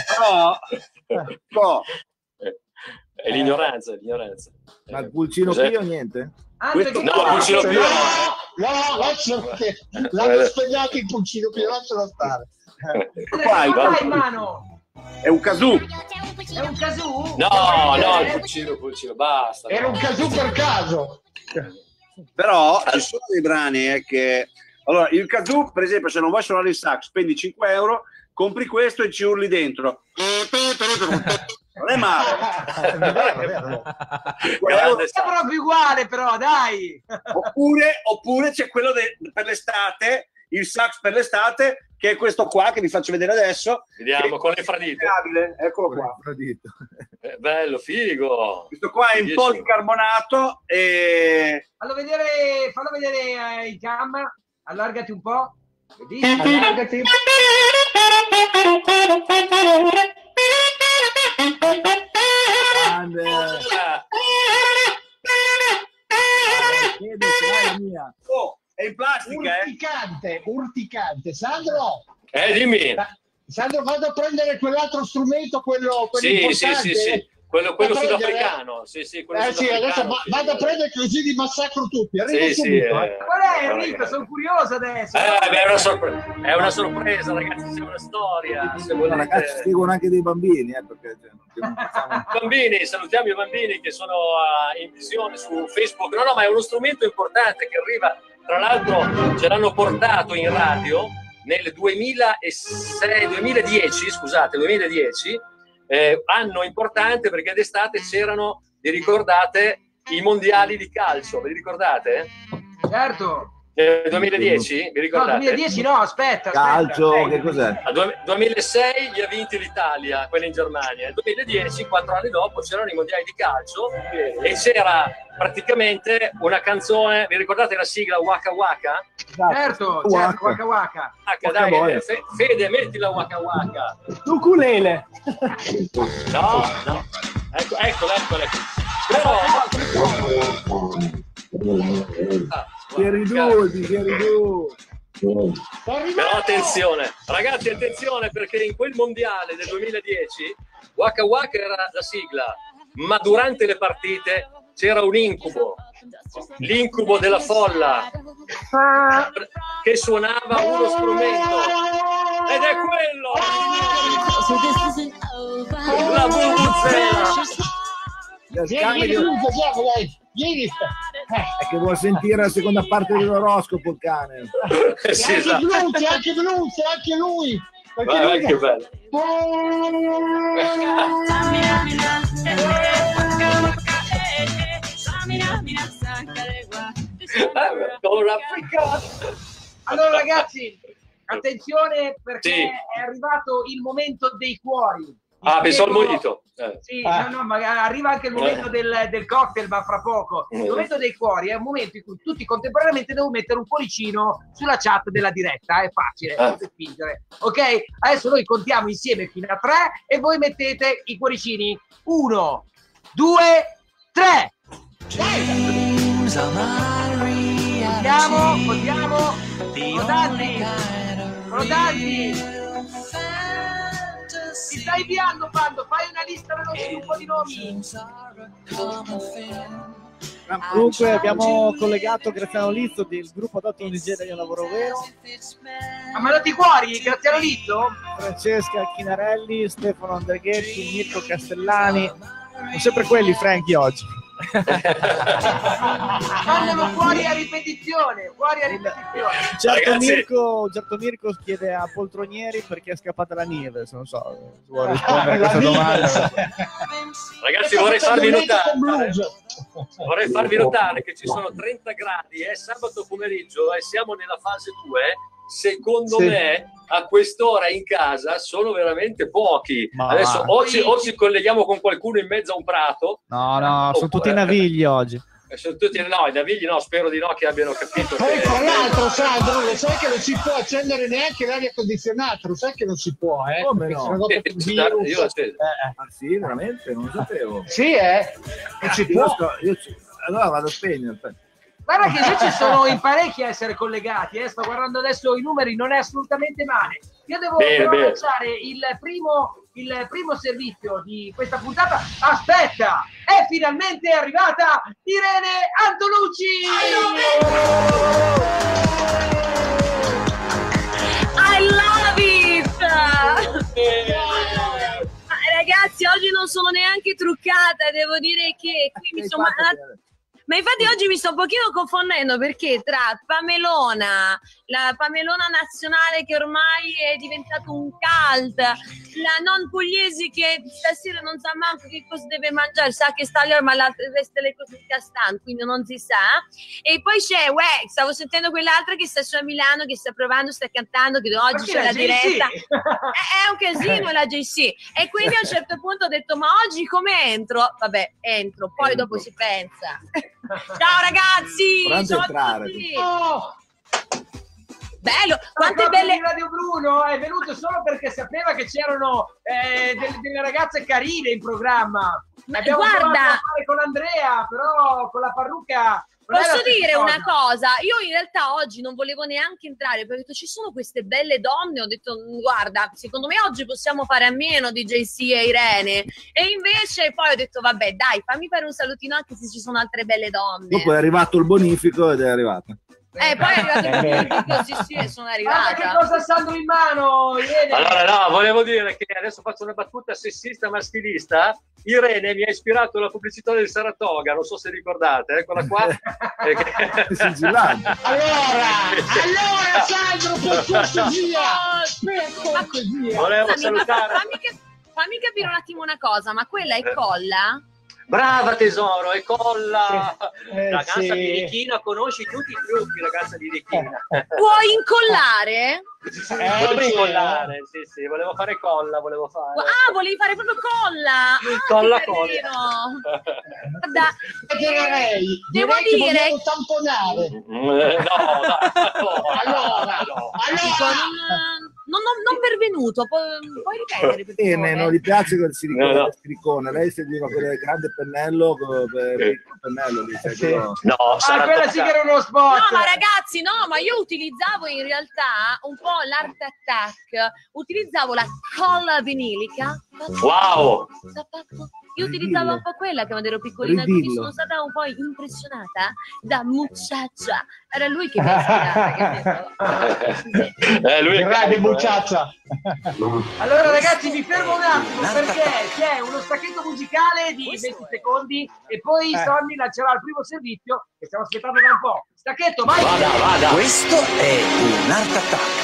Però, no, *laughs* È l'ignoranza, è l'ignoranza. Ma il pulcino Cos'è? Pio niente? Questo- no, il pulcino Pio no. No, lascialo *laughs* l'hanno spegnato il pulcino Pio, lascialo stare. Qua, hai in mano? È un casù. È un casù? No, no, il pulcino, il pulcino, basta. Era un casù per caso. Però ci sono dei brani eh, che... Allora, il kazoo, per esempio, se non vuoi suonare il sax, spendi 5 euro, compri questo e ci urli dentro. *laughs* Non è male. *laughs* È proprio uguale però, dai! Oppure, oppure c'è quello de- per l'estate, il sax per l'estate, che è questo qua che vi faccio vedere adesso. Vediamo con le fradite. Eccolo qua. Eh, bello, figo. Questo qua è un Dieci. policarbonato e... Fallo vedere, fallo vedere eh, in camera, allargati un po'. Vedi? *laughs* Allargati. Oh, è in plastica, eh. Urticante, urticante. Sandro! Eh, dimmi. Sandro, vado a prendere quell'altro strumento, quello, quello Sì, importante. sì, sì, sì. Quello, quello sudafricano. Sì, sì, quello Eh sì, adesso sì. vado a prendere così di massacro tutti. Arrivo Sì, sì, subito. eh. eh. Qual è Enrico? Sono curioso adesso. Eh, beh, è, una sorpre- è una sorpresa, ragazzi, c'è una storia. Se ragazzi, volete. seguono anche dei bambini, eh, perché cioè, *laughs* Bambini, salutiamo i bambini che sono ah, in visione su Facebook. No, no, ma è uno strumento importante che arriva. Tra l'altro, ce l'hanno portato in radio nel 2006, 2010, scusate, 2010, eh, anno importante perché d'estate c'erano, vi ricordate, i mondiali di calcio, vi ricordate? Certo. Nel 2010, vi No, ricordate? 2010 no, aspetta. Calcio, aspetta. che cos'è? A due- 2006 li ha vinti l'Italia, quelli in Germania. Nel 2010, quattro anni dopo, c'erano i mondiali di calcio e c'era praticamente una canzone. Vi ricordate la sigla Waka Waka? Certo, certo, waka waka. Waka, dai, eh, Fe- Fede, metti la Waka Waka. Ukulele. No, no. Ecco, ecco, ecco, ecco. Però, Ah, Chiariduti, chiariduti. Però attenzione, ragazzi, attenzione perché in quel mondiale del 2010 Waka Waka era la sigla, ma durante le partite c'era un incubo, l'incubo della folla. Che suonava uno strumento. Ed è quello! La vuvuzela. Vieni, dai. Vieni. È che vuol sentire la seconda parte dell'oroscopo il cane. Sì, anche esatto. Venuti, anche Venuti, anche lui. Perché Vai, vai, lui- che bello. Allora ragazzi, attenzione perché Sì. è arrivato il momento dei cuori. Ah, pensavo al mojito. Eh. Sì, Ah. no, no, ma arriva anche il momento Eh. del, del cocktail, ma fra poco. Il Mm. momento dei cuori è un momento in cui tutti contemporaneamente devono mettere un cuoricino sulla chat della diretta. È facile, Ah. spingere. Ok? Adesso noi contiamo insieme fino a tre e voi mettete i cuoricini. Uno, due, tre. Contiamo, contiamo. Rodanti, Rodanti. Ti stai inviando, Pando? Fai una lista veloce di un po' di nomi. Comunque abbiamo collegato Graziano Lizzo del gruppo un DJ del lavoro vero, Ha mandato i cuori, Graziano Lizzo? Francesca Chinarelli, Stefano Andreghetti, Mirko Castellani. Sono sempre quelli Franchi oggi. *laughs* Mandano fuori a ripetizione, fuori a ripetizione. Certo Mirko, certo Mirko chiede a Poltronieri perché è scappata la Nieves, non so, se vuole rispondere a questa domanda. Ragazzi, vorrei farvi notare, vorrei farvi notare che ci sono 30 gradi, è sabato pomeriggio e siamo nella fase 2. Secondo Sì. me a quest'ora in casa sono veramente pochi. Ma Adesso va. o ci, o ci colleghiamo con qualcuno in mezzo a un prato. No, no, sono tutti Oppure- navigli oggi. e sono tutti, no, i navigli no, spero di no che abbiano capito. Poi che- tra l'altro, Sandro, lo sai che non si può accendere neanche l'aria condizionata, lo sai che non si può, eh? Come no? Eh, io virus. acceso. Ah sì, veramente? Non lo sapevo. Sì, eh? Non si Io può. sto- io ci- Allora vado a spegnere. Guarda che invece sono in parecchi a essere collegati, eh. sto guardando adesso i numeri, non è assolutamente male. Io devo Bene, però bene. lanciare il primo, il primo servizio di questa puntata. Aspetta, è finalmente arrivata Irene Antolucci! I love it! Ma ragazzi, oggi non sono neanche truccata, devo dire che qui mi sono... Ma infatti oggi mi sto un pochino confondendo perché tra Pamelona, la Pamelona nazionale che ormai è diventato un cult, la non pugliese che stasera non sa manco che cosa deve mangiare, sa che sta lì ma l'altra resta le cose di Castan, quindi non si sa. E poi c'è, uè, stavo sentendo quell'altra che sta su a Milano, che sta provando, sta cantando, che oggi c'è la la diretta. *laughs* È, è un casino la JC. E quindi a un certo punto ho detto, ma oggi come entro? Vabbè, entro, poi dopo si pensa. Ciao ragazzi! Pronto Ciao a entrare. tutti! Oh! Bello, quante belle... di Radio Bruno è venuto solo perché sapeva che c'erano eh, delle, delle ragazze carine in programma. Ma Abbiamo guarda- con Andrea, però con la parrucca. Posso dire una cosa? Io in realtà oggi non volevo neanche entrare perché ho detto ci sono queste belle donne. Ho detto "Mm, guarda, secondo me oggi possiamo fare a meno di JC e Irene. E invece poi ho detto vabbè, dai, fammi fare un salutino anche se ci sono altre belle donne. Dopo è arrivato il bonifico ed è arrivata. Eh, poi è arrivato il pubblico, sì, sì, sono Guarda che arrivata. cosa Sandro in mano, Irene. Allora, no, volevo dire che adesso faccio una battuta sessista maschilista. Irene mi ha ispirato la pubblicità del Saratoga, non so se ricordate, eccola qua. *laughs* Eh, Allora, allora Sandro, *laughs* per cortesia, per cortesia. Volevo Scusami, ma salutare. Fammi, cap- fammi capire un attimo una cosa, ma quella è Eh. colla? Brava tesoro, e colla *laughs* Eh, ragazza sì. birichina, conosci tutti i trucchi, ragazza birichina. Puoi *laughs* incollare? volevo Eh, beh. incollare, sì, sì, volevo fare colla, volevo fare. Ah, volevi fare proprio colla? Ah, Colla, che colla. *laughs* Guarda, Direi, Devo direi dire- tamponare. Eh, no, dai, Allora, no. Dico, non, non, non- pervenuto, pu- puoi ripetere per Bene, favore? non gli piace quel silicone, No, no. silicone. lei seguiva quel grande pennello per Sì. il pennello lì, cioè quello- No, Ah, quella sì che era uno spot. No, ma ragazzi, no, ma io utilizzavo in realtà un po' l'Art Attack, utilizzavo la colla vinilica. Wow! Io utilizzavo un po' quella che quando ero piccolina, Ridillo. quindi sono stata un po' impressionata da muchacha. Era lui che mi ha ispirata, capito? *laughs* Eh, lui è Grande eh. mucciaccia. Allora ragazzi vi fermo un attimo perché c'è uno stacchetto musicale di 20 secondi e poi Eh. Sonny lancerà il primo servizio che stiamo aspettando da un po'. Stacchetto, vai! Vada, vada. Questo è un Art Attack.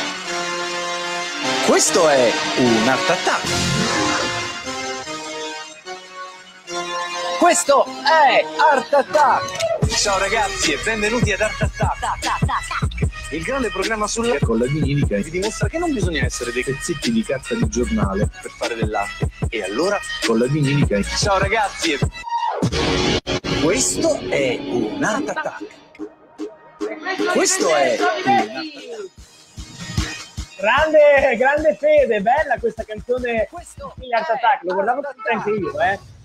Questo è un Art Attack. Questo è Art Attack. Ciao ragazzi e benvenuti ad Art Attack. Il grande programma sulla con la vinilica vi dimostra che non bisogna essere dei pezzetti di carta di giornale per fare dell'arte. E allora con la vinilica. Ciao ragazzi questo è un Art Attack. Questo è Grande, grande fede, bella questa canzone di Art Attack, lo guardavo sempre anche io, eh.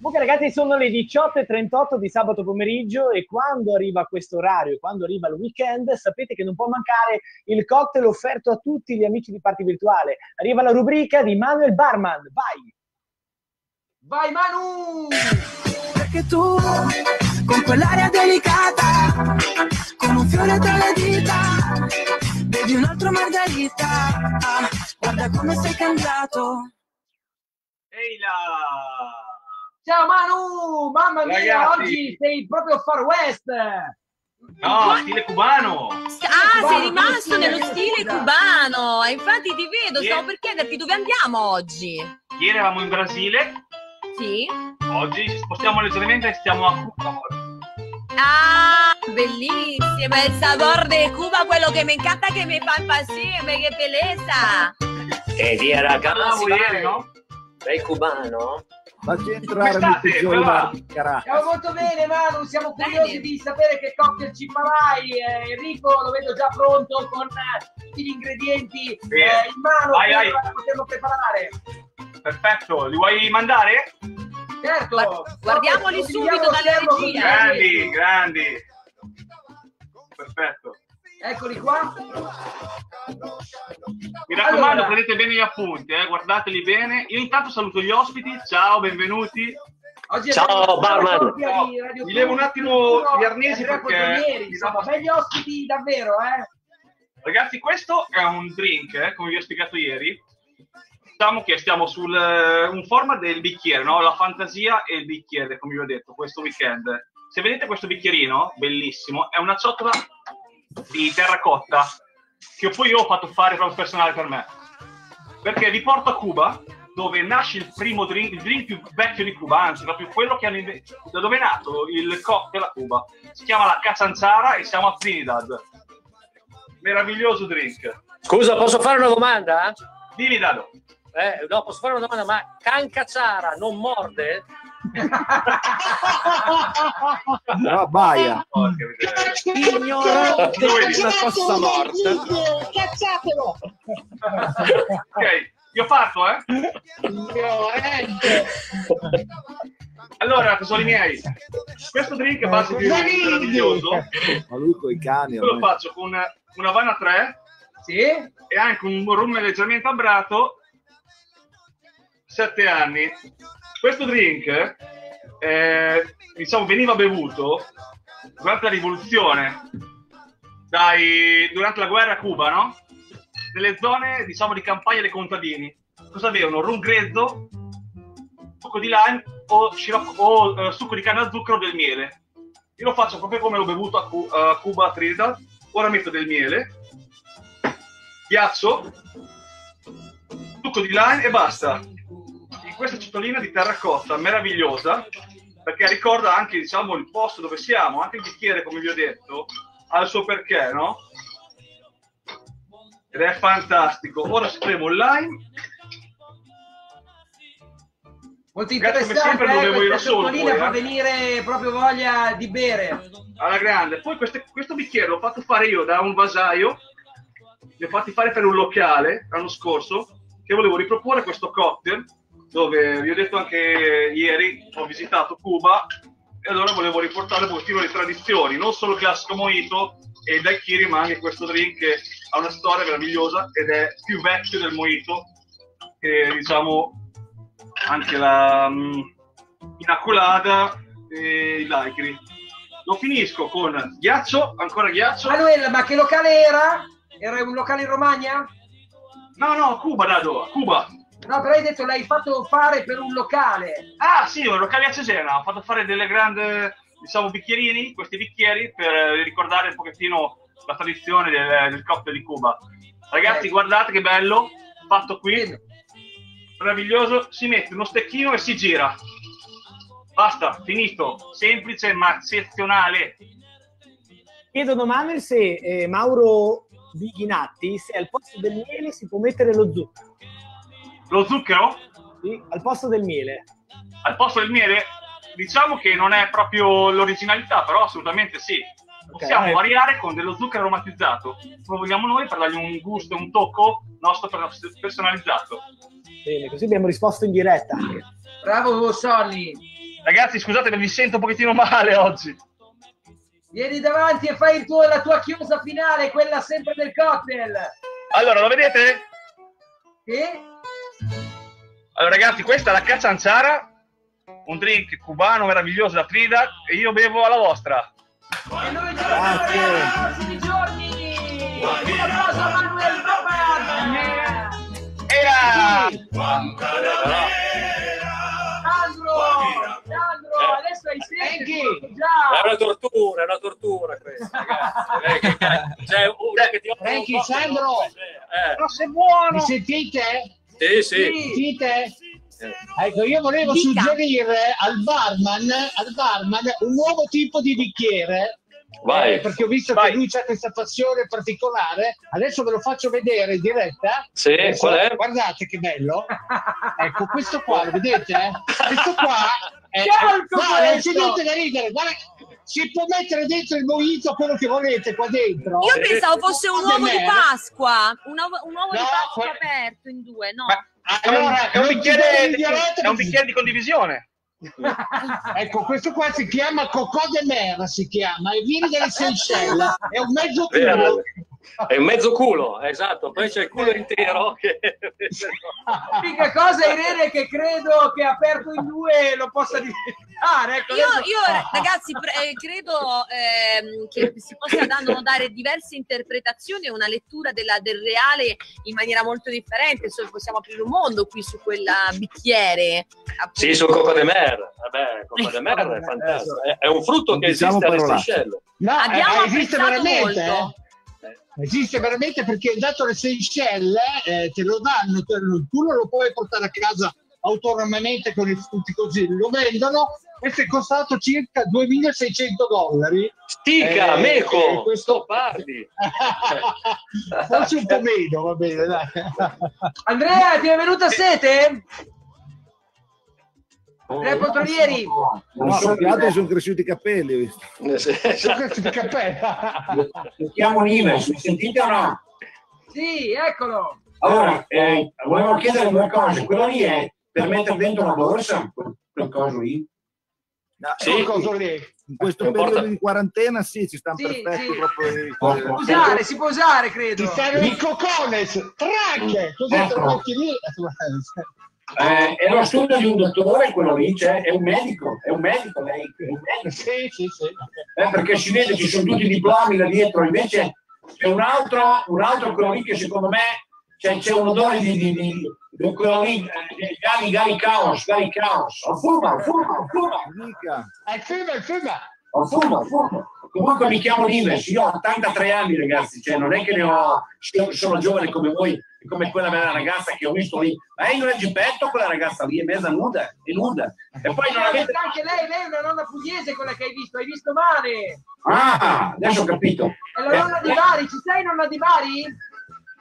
Comunque ragazzi sono le 18.38 di sabato pomeriggio e quando arriva questo orario, quando arriva il weekend, sapete che non può mancare il cocktail offerto a tutti gli amici di Party Virtuale. Arriva la rubrica di Manuel Barman, vai! Vai Manu! Perché tu, con quell'aria delicata, con un fiore tra le dita, bevi un altro margarita. Ah, guarda come sei cambiato. Ehi là! Ciao Manu! Mamma mia, Ragazzi. oggi sei proprio Far West! No, stile cubano! Ah, sei rimasto nello stile cubano. E Infatti ti vedo, stavo per chiederti dove andiamo oggi. Ieri eravamo in Brasile, Sì? oggi ci spostiamo leggermente e stiamo a Cuba. Ah, bellissimo, il sabor de Cuba, quello che mi encanta, che mi fa impazzire, che bellezza. E via ragazzi, ieri, no? Sei cubano? Facci entrare Come nel state? peggiore Come va? bar di Caracas. Stiamo molto bene Manu, siamo curiosi Bene. di sapere che cocktail ci farai. Eh, Enrico lo vedo già pronto con eh, tutti gli ingredienti eh, in mano Vai, per vai. poterlo preparare. Perfetto, li vuoi mandare? Certo! Guard- guardiamo-li subito dalla schermo regia. Grandi, grandi. perfetto. Eccoli qua. Mi raccomando, Allora. prendete bene gli appunti, eh, guardateli bene. Io intanto saluto gli ospiti, ciao, benvenuti. Oggi di Radio Mi levo un attimo gli arnesi perché... Insomma, begli ospiti davvero, eh. Ragazzi, questo è un drink, eh, come vi ho spiegato ieri. Diciamo che stiamo sul eh, un format del bicchiere, no? La fantasia e il bicchiere, come vi ho detto, questo weekend. Se vedete questo bicchierino, bellissimo, è una ciotola di terracotta che poi io ho fatto fare proprio personale per me. Perché vi porto a Cuba, dove nasce il primo drink, il drink più vecchio di Cuba, anzi, proprio quello che hanno inve- da dove è nato il cocktail a Cuba. Si chiama la Cazanzara e siamo a Trinidad. Meraviglioso drink. Scusa, posso fare una domanda? Dimmi, Dado. Eh, no, posso fare una domanda, ma Cancacciara non morde? Però baia. Ignorante questa fossa morta. Cacciatelo! ok, io parto, eh? Allora, tesori miei, questo drink è base di meraviglioso. Ma lui con i cani. Lo faccio con una Havana 3 e anche un rum leggermente abbrato 7 anni. Questo drink eh, diciamo, veniva bevuto durante la rivoluzione, dai- durante la guerra a Cuba, no? Nelle zone diciamo, di campagna dei contadini. Cosa avevano? Rum grezzo, succo di lime o, sciroppo- o eh, succo di canna a zucchero del miele. Io lo faccio proprio come l'ho bevuto a, a Cuba a Trinidad. Ora metto del miele, ghiaccio, succo di lime e basta. Questa cittadina di terracotta meravigliosa, perché ricorda anche diciamo, il posto dove siamo, anche il bicchiere, come vi ho detto, ha il suo perché, no? Ed è fantastico. Ora spremo il lime. Molto Ragazzi, come interessante, sempre lo eh, questa poi, fa eh. venire proprio voglia di bere. alla grande. Poi queste- questo bicchiere l'ho fatto fare io da un vasaio, li ho fatti fare per un locale l'anno scorso, che volevo riproporre questo cocktail, dove vi ho detto anche ieri, ho visitato Cuba, e allora volevo riportare un pochettino le tradizioni, non solo il classico mojito e il daiquiri, ma anche questo drink che ha una storia meravigliosa ed è più vecchio del mojito, e diciamo anche la mm, Immacolata e il daiquiri. Lo finisco con ghiaccio, ancora ghiaccio. Manuel, ma che locale era? Era un locale in Romagna? No, no, Cuba, Dado, Cuba. No, però hai detto l'hai fatto fare per un locale. Ah, sì, un locale a Cesena. Ho fatto fare delle grandi, diciamo, bicchierini, questi bicchieri, per eh, ricordare un pochettino la tradizione del, del cocktail di Cuba. Ragazzi, guardate che bello, fatto qui. Meraviglioso. Si mette uno stecchino e si gira. Basta, finito. Semplice ma eccezionale. Chiedono Manuel se eh, Mauro Bighinatti se al posto del miele si può mettere lo zucchero. Lo zucchero? Sì, al posto del miele. Al posto del miele, diciamo che non è proprio l'originalità, però assolutamente sì. Possiamo eh. variare con dello zucchero aromatizzato, come vogliamo noi, per dargli un gusto, un tocco nostro per- personalizzato. Bene, così abbiamo risposto in diretta. Bravo Solly. Ragazzi, scusate, ma vi sento un pochettino male oggi. Vieni davanti e fai il tuo- la tua chiusa finale, quella sempre del cocktail. Allora, lo vedete? Sì? Allora, ragazzi, questa è la caccianzara, un drink cubano meraviglioso da Trinidad, e io bevo alla vostra. E noi prossimi giorni. Sandro, Sandro, adesso hai. È una tortura, è una tortura questa, ragazzi. *laughs* C'è uno che ti offre Sandro! eh. Ma sei buono! Mi sentite? Sì, sì. Sentite? Ecco, io volevo suggerire al barman, al barman un nuovo tipo di bicchiere. Vai. eh, perché ho visto che lui ha questa passione particolare. Adesso ve lo faccio vedere in diretta. Sì, Adesso, qual è? Guardate che bello. ecco, questo qua, lo vedete? *laughs* Questo qua è, Calco no, non c'è questo! niente da ridere. Guarda, si può mettere dentro il mojito quello che volete qua dentro. Io pensavo fosse un uovo di. Pasqua, un uovo, un uovo di No, Pasqua que- aperto in due, no? Un, Allora, è un bicchiere, diretta è un bicchiere di condivisione. *laughs* ecco, questo qua si chiama Cocò de Mer, si chiama, e viene dalle Seychelles, è un mezzo Vero. È un mezzo culo, esatto. Poi c'è il culo intero che... *laughs* L'unica cosa, Irene, che credo che aperto in due lo possa diventare. Ecco, Io, adesso- io, ragazzi, pre- eh, credo ehm, che si possano dare diverse interpretazioni e una lettura della- del reale in maniera molto differente. Insomma, possiamo aprire un mondo qui su quel bicchiere. Sì, sul Coco de Mer. Vabbè, Coco de Mer è *laughs* fantastico. È, è un frutto che Diciamo esiste alle. Seychelles. No, Abbiamo eh, esiste veramente, molto. eh? Esiste veramente perché dato le Seychelles eh, te lo danno, te lo- tu non lo puoi portare a casa autonomamente con i frutti così, lo vendono e è costato circa 2600 dollari. Stica, Eh, meco, eh, questo parli. *laughs* Forse un po' meno, va bene, dai. Andrea, ti è venuta sete? Andrea Poltronieri. No, che altro sono cresciuti i capelli. ho visto. Sono questi i capelli. Mi chiamo Nives, mi sentite o no? Sì, eccolo. Allora, eh, volevo chiedere due cose. Quello lì è per mettere dentro la borsa, quel, coso lì? No, Sì. Quel coso lì. In questo Non periodo porta- di quarantena sì, ci stanno Sì, perfetti sì. proprio. Può usare, si può usare, credo. Ti serve il cocones, tracche, così te lo Ecco. metti lì. Eh, è lo studio di un dottore, quello lì, cioè, è un medico, è un medico lei. È un medico. Sì, sì, sì. Eh, perché si vede, ci sono tutti i diplomi là dietro, invece c'è un altro, un altro quello lì che secondo me c'è, c'è un odore di, di, di, di quello lì, eh, Gali, Gali Caos, Gali Caos. Fuma, fuma, fuma. Mica. È il fumo, è Comunque mi chiamo Nives, io ho 83 anni ragazzi, cioè non è che ne ho, sono- sono giovane come voi, e come quella bella ragazza che ho visto lì, ma è in un quella ragazza lì, è mezza nuda, è nuda. E poi non avete... Anche lei, lei è una nonna pugliese quella che hai visto, hai visto male. Ah, adesso ho capito. È la nonna di Bari, ci sei nonna di Bari?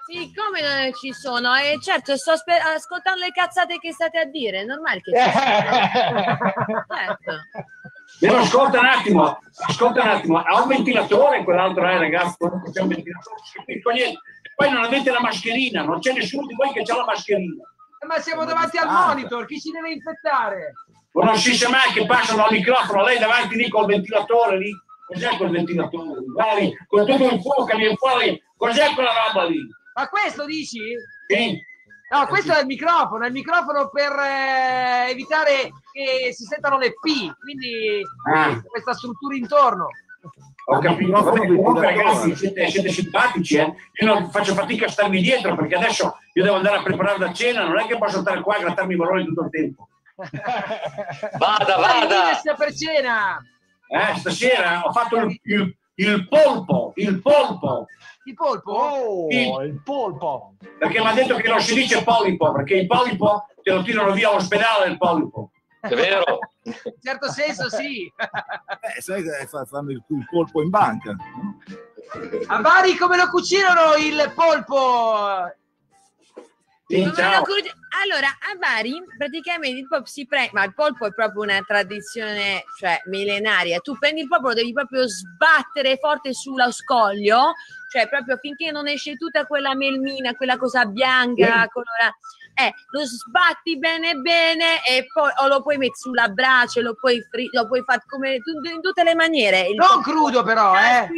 Sì, come non ci sono? E certo, sto ascoltando le cazzate che state a dire, è normale che ci *laughs* certo. Però ascolta un attimo, ascolta un attimo, ha un ventilatore quell'altro eh, ragazzi, non c'è un ventilatore, poi non avete la mascherina, non c'è nessuno di voi che ha la mascherina. Eh, Ma siamo davanti al monitor, chi si deve infettare? O non si sa mai che passano al microfono, lei davanti lì col ventilatore lì. Cos'è quel ventilatore? Guarda lì, con tutto il fuoco che viene fuori, cos'è quella roba lì? Ma questo dici? Sì. No, questo è il microfono, è il microfono per eh, evitare che si sentano le P, quindi Ah. questa struttura intorno. Ho capito, Vabbè, comunque ragazzi siete, siete simpatici, eh? Io non faccio fatica a starvi dietro perché adesso io devo andare a preparare da cena, non è che posso stare qua a grattarmi i marroni tutto il tempo. *laughs* Vada, vada. Guinness per cena. Eh, stasera ho fatto il, il- il polpo, il polpo. Il polpo? Oh, Il- il polpo. Perché mi ha detto che non si dice polipo, perché il polipo te lo tirano via all'ospedale il polipo. È vero. In certo senso sì. Eh, sai che fa- fanno il, il colpo in banca. A Bari come lo cucinano il polpo? Sì, Allora, a Bari praticamente il polpo si prende, ma il polpo è proprio una tradizione, cioè millenaria. Tu prendi il polpo, lo devi proprio sbattere forte sullo scoglio, cioè proprio finché non esce tutta quella melmina, quella cosa bianca, colorata. Eh, lo sbatti bene bene e poi o lo puoi mettere sulla brace, lo puoi fri- lo puoi fare come tu- in tutte le maniere. Il Non crudo però, è eh.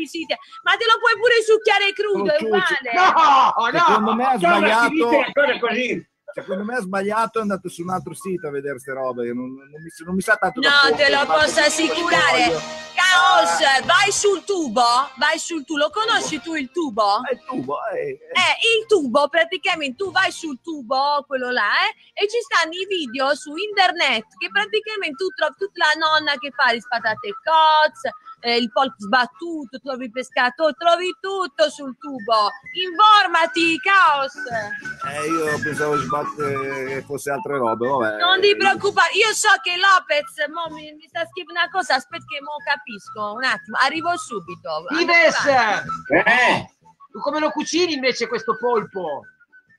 Ma te lo puoi pure succhiare crudo, è uguale. No, Secondo me ha sbagliato. così. Secondo me ha sbagliato, è andato su un altro sito a vedere queste robe. che Non, non mi, non mi sa tanto No, te lo posso assicurare. Caos, vai sul tubo, vai sul tubo. Lo conosci tu il tubo? Il tubo, eh, Eh, il tubo, praticamente tu vai sul tubo, quello là, eh, e ci stanno i video su internet che praticamente tu trovi tutta la nonna che fa le spatate cozze, eh, il polpo sbattuto, trovi il pescato, trovi tutto sul tubo. Informati, caos. eh, io pensavo sbatte che fosse altre robe. Vabbè. Non ti preoccupare, io so che Lopez mo mi, mi sta scrivendo una cosa, aspetta che mo capisco, un attimo, arrivo subito. Ives, Eh, tu come lo cucini invece questo polpo?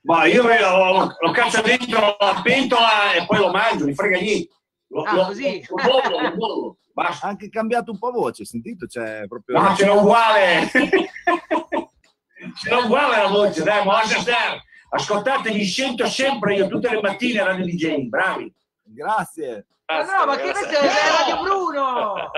ma io lo, lo caccio dentro la pentola e poi lo mangio, mi frega lì. Lo, Ah, lo- così? lo bollo, lo bollo. Basta. Ha anche cambiato un po' voce, sentito? C'è proprio... No, ce l'ho uguale. *laughs* ce l'ho uguale la voce, dai, ma lascia stare. Ascoltate, vi sento sempre io tutte le mattine Radio DJ, bravi. Grazie. Ma no, ma che questo è Radio Bruno! No,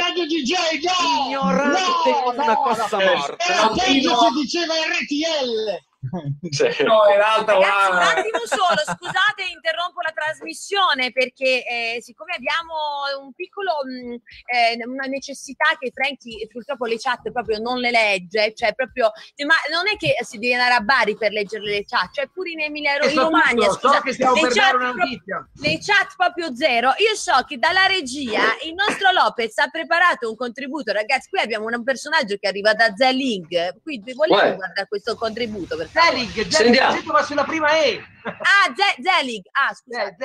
Radio DJ, no! Ignorante no, come una no, cosa no. morta. Era peggio No. se diceva RTL. *laughs* No, è l'altra Ragazzi, un attimo solo, scusate, interrompo la trasmissione perché eh, siccome abbiamo un piccolo, mh, eh, una necessità che Franky purtroppo le chat proprio non le legge, cioè proprio, ma non è che si deve andare a Bari per leggere le chat, cioè pure in Emilia E Romagna, so scusa, stiamo le per chat dare una pro- notizia. le chat proprio zero. Io so che dalla regia il nostro Lopez ha preparato un contributo, ragazzi. Qui abbiamo un personaggio che arriva da Zelig. Quindi vogliamo Uè. guardare questo contributo? Per Zelig, Zelig, Sentiamo. sento va sulla prima E. Ah, Ze- Zelig. Ah, scusa. Eh,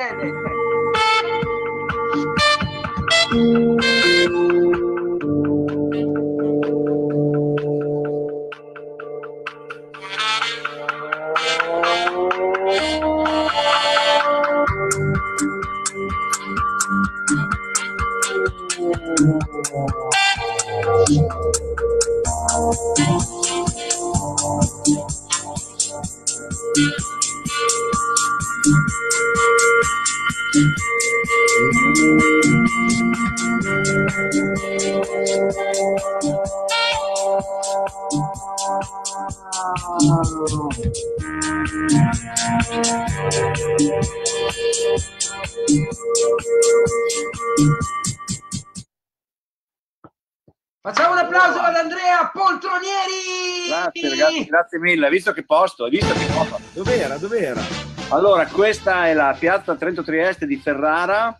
Zelig. Facciamo un applauso ad Andrea Poltronieri! Grazie ragazzi, grazie mille. Hai visto che posto? Hai visto che posto? Dov'era? Dov'era? Allora, questa è la piazza Trento Trieste di Ferrara,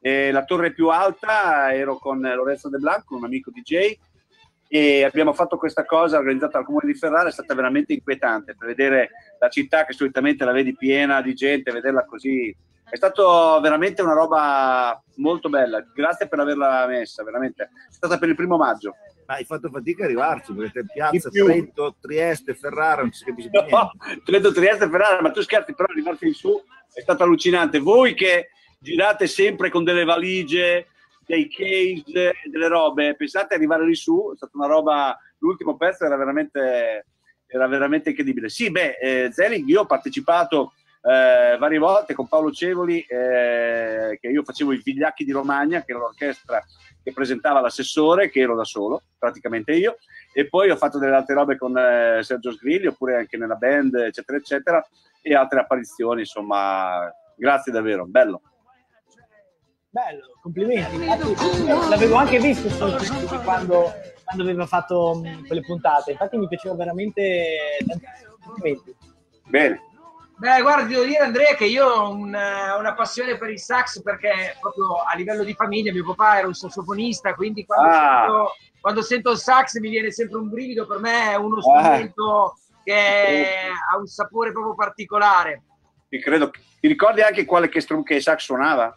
e la torre più alta, ero con Lorenzo De Blanco, un amico DJ, e abbiamo fatto questa cosa organizzata dal comune di Ferrara, è stata veramente inquietante per vedere la città che solitamente la vedi piena di gente, vederla così. È stato veramente una roba molto bella, grazie per averla messa, veramente. È stata per il primo maggio. Ma hai fatto fatica a arrivarci perché te piazza. Trento, Trieste, Ferrara, non si capisce più. No, Trento Trieste Ferrara, ma tu scherzi, però arrivarsi in su è stato allucinante. Voi che girate sempre con delle valigie, dei case, delle robe, pensate arrivare lì su, è stata una roba, l'ultimo pezzo era veramente, era veramente incredibile. Sì, beh, eh, Zelig, io ho partecipato eh, varie volte con Paolo Cevoli, eh, che io facevo i Vigliacchi di Romagna, che era l'orchestra che presentava l'assessore, che ero da solo, praticamente io, e poi ho fatto delle altre robe con eh, Sergio Sgrilli, oppure anche nella band, eccetera, eccetera, e altre apparizioni, insomma, grazie davvero, bello. Bello, complimenti. Infatti, l'avevo anche visto su YouTube quando, quando aveva fatto mh, quelle puntate. Infatti mi piaceva veramente tantissimo. Complimenti. Bene. Beh, guarda, devo dire Andrea che io ho un- una passione per il sax perché proprio a livello di famiglia mio papà era un sassofonista, quindi quando, Ah. sento, quando sento il sax mi viene sempre un brivido, per me è uno Ah. strumento che ha un sapore proprio particolare. Ti credo. Ti ricordi anche quale che, strum- che sax suonava?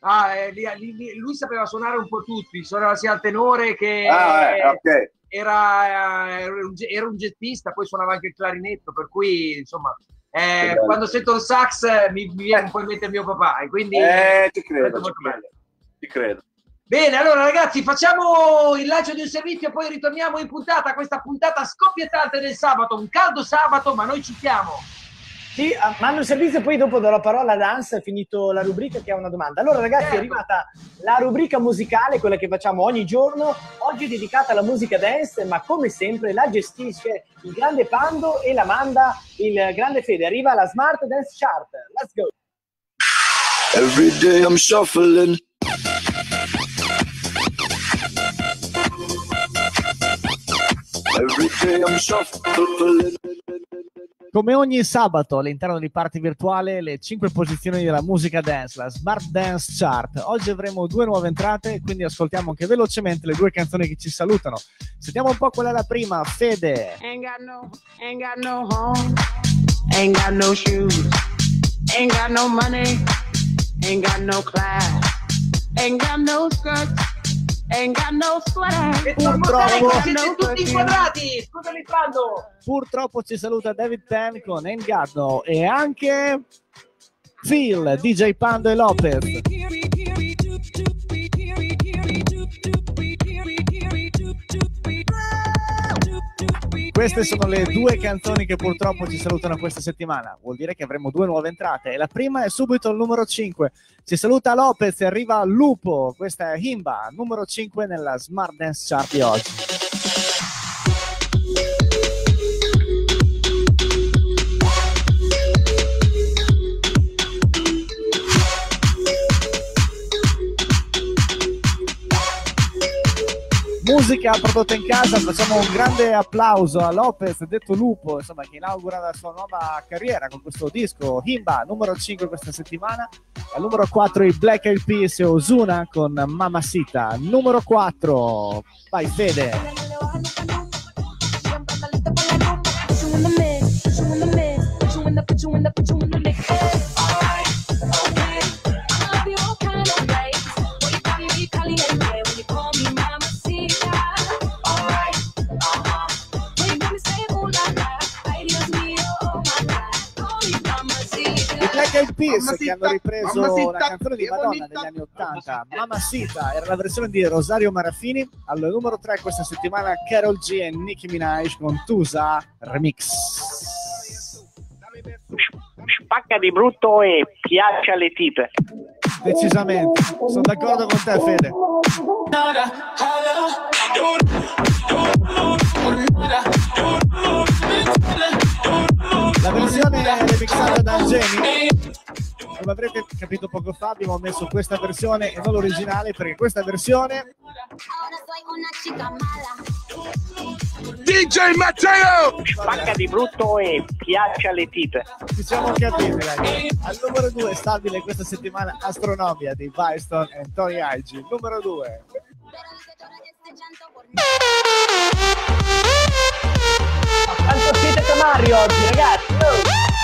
Ah, eh, lì- lì- lui sapeva suonare un po' tutti, suonava sia il tenore che Ah, eh, ok. era, era un, era un gettista, poi suonava anche il clarinetto, per cui insomma, eh, quando sento il sax eh, mi, mi viene un po' in mente mio papà e quindi Eh, ti credo, bello. credo. Ti credo. Bene, allora ragazzi, facciamo il lancio di un servizio e poi ritorniamo in puntata, questa puntata scoppiettante del sabato, un caldo sabato, ma noi ci siamo. Sì, ah, mando il servizio e poi dopo do la parola a Dance, finito la rubrica che ha una domanda. Allora ragazzi, Certo. è arrivata la rubrica musicale, quella che facciamo ogni giorno, oggi è dedicata alla musica dance, ma come sempre la gestisce il grande Pando e la manda il grande Fede. Arriva la Smart Dance Chart. Let's go! Every day I'm shuffling. Every day I'm shuffling. Come ogni sabato all'interno di Party Virtuale, le 5 posizioni della musica dance, la Smart Dance Chart. Oggi avremo due nuove entrate, quindi ascoltiamo anche velocemente le due canzoni che ci salutano. Sentiamo un po' qual è la prima, Fede. Ain't got no, ain't got no home, ain't got no shoes, ain't got no money, ain't got no class, ain't got no skirts, no sweater. Purtroppo siete no tutti inquadrati, scusami Pando. Purtroppo ci saluta David Penn con Engadno e anche Phil, DJ Pando e Lopez. Queste sono le due canzoni che purtroppo ci salutano questa settimana. Vuol dire che avremo due nuove entrate. E la prima è subito il numero 5. Ci saluta Lopez e arriva Lupo. Questa è Himba, numero 5 nella Smart Dance Chart di oggi. Musica prodotta in casa. Facciamo un grande applauso a Lopez, detto Lupo, insomma, che inaugura la sua nuova carriera con questo disco Himba, numero 5 questa settimana. Al numero 4 i Black Eyed Peas e Ozuna con Mamacita. Numero 4, vai Fede. I Black Eyed Peas che hanno ripreso Mamacita, una canzone di Madonna degli anni 80, Mamacita, era la versione di Rosario Marafini. Al numero 3 questa settimana Carol G e Nicki Minaj con Tusa Remix. Spacca di brutto e piace alle tipe. Decisamente, sono d'accordo con te Fede. La versione remixata da Angemi come avrete capito poco fa abbiamo messo questa versione e non l'originale perché questa versione DJ Matteo! Spacca di brutto e piace alle tipe. ci siamo capiti dai. al numero 2 stabile questa settimana Astronomia di Byston e Tony Ig numero 2 Quanto siete tamari oggi, ragazzi?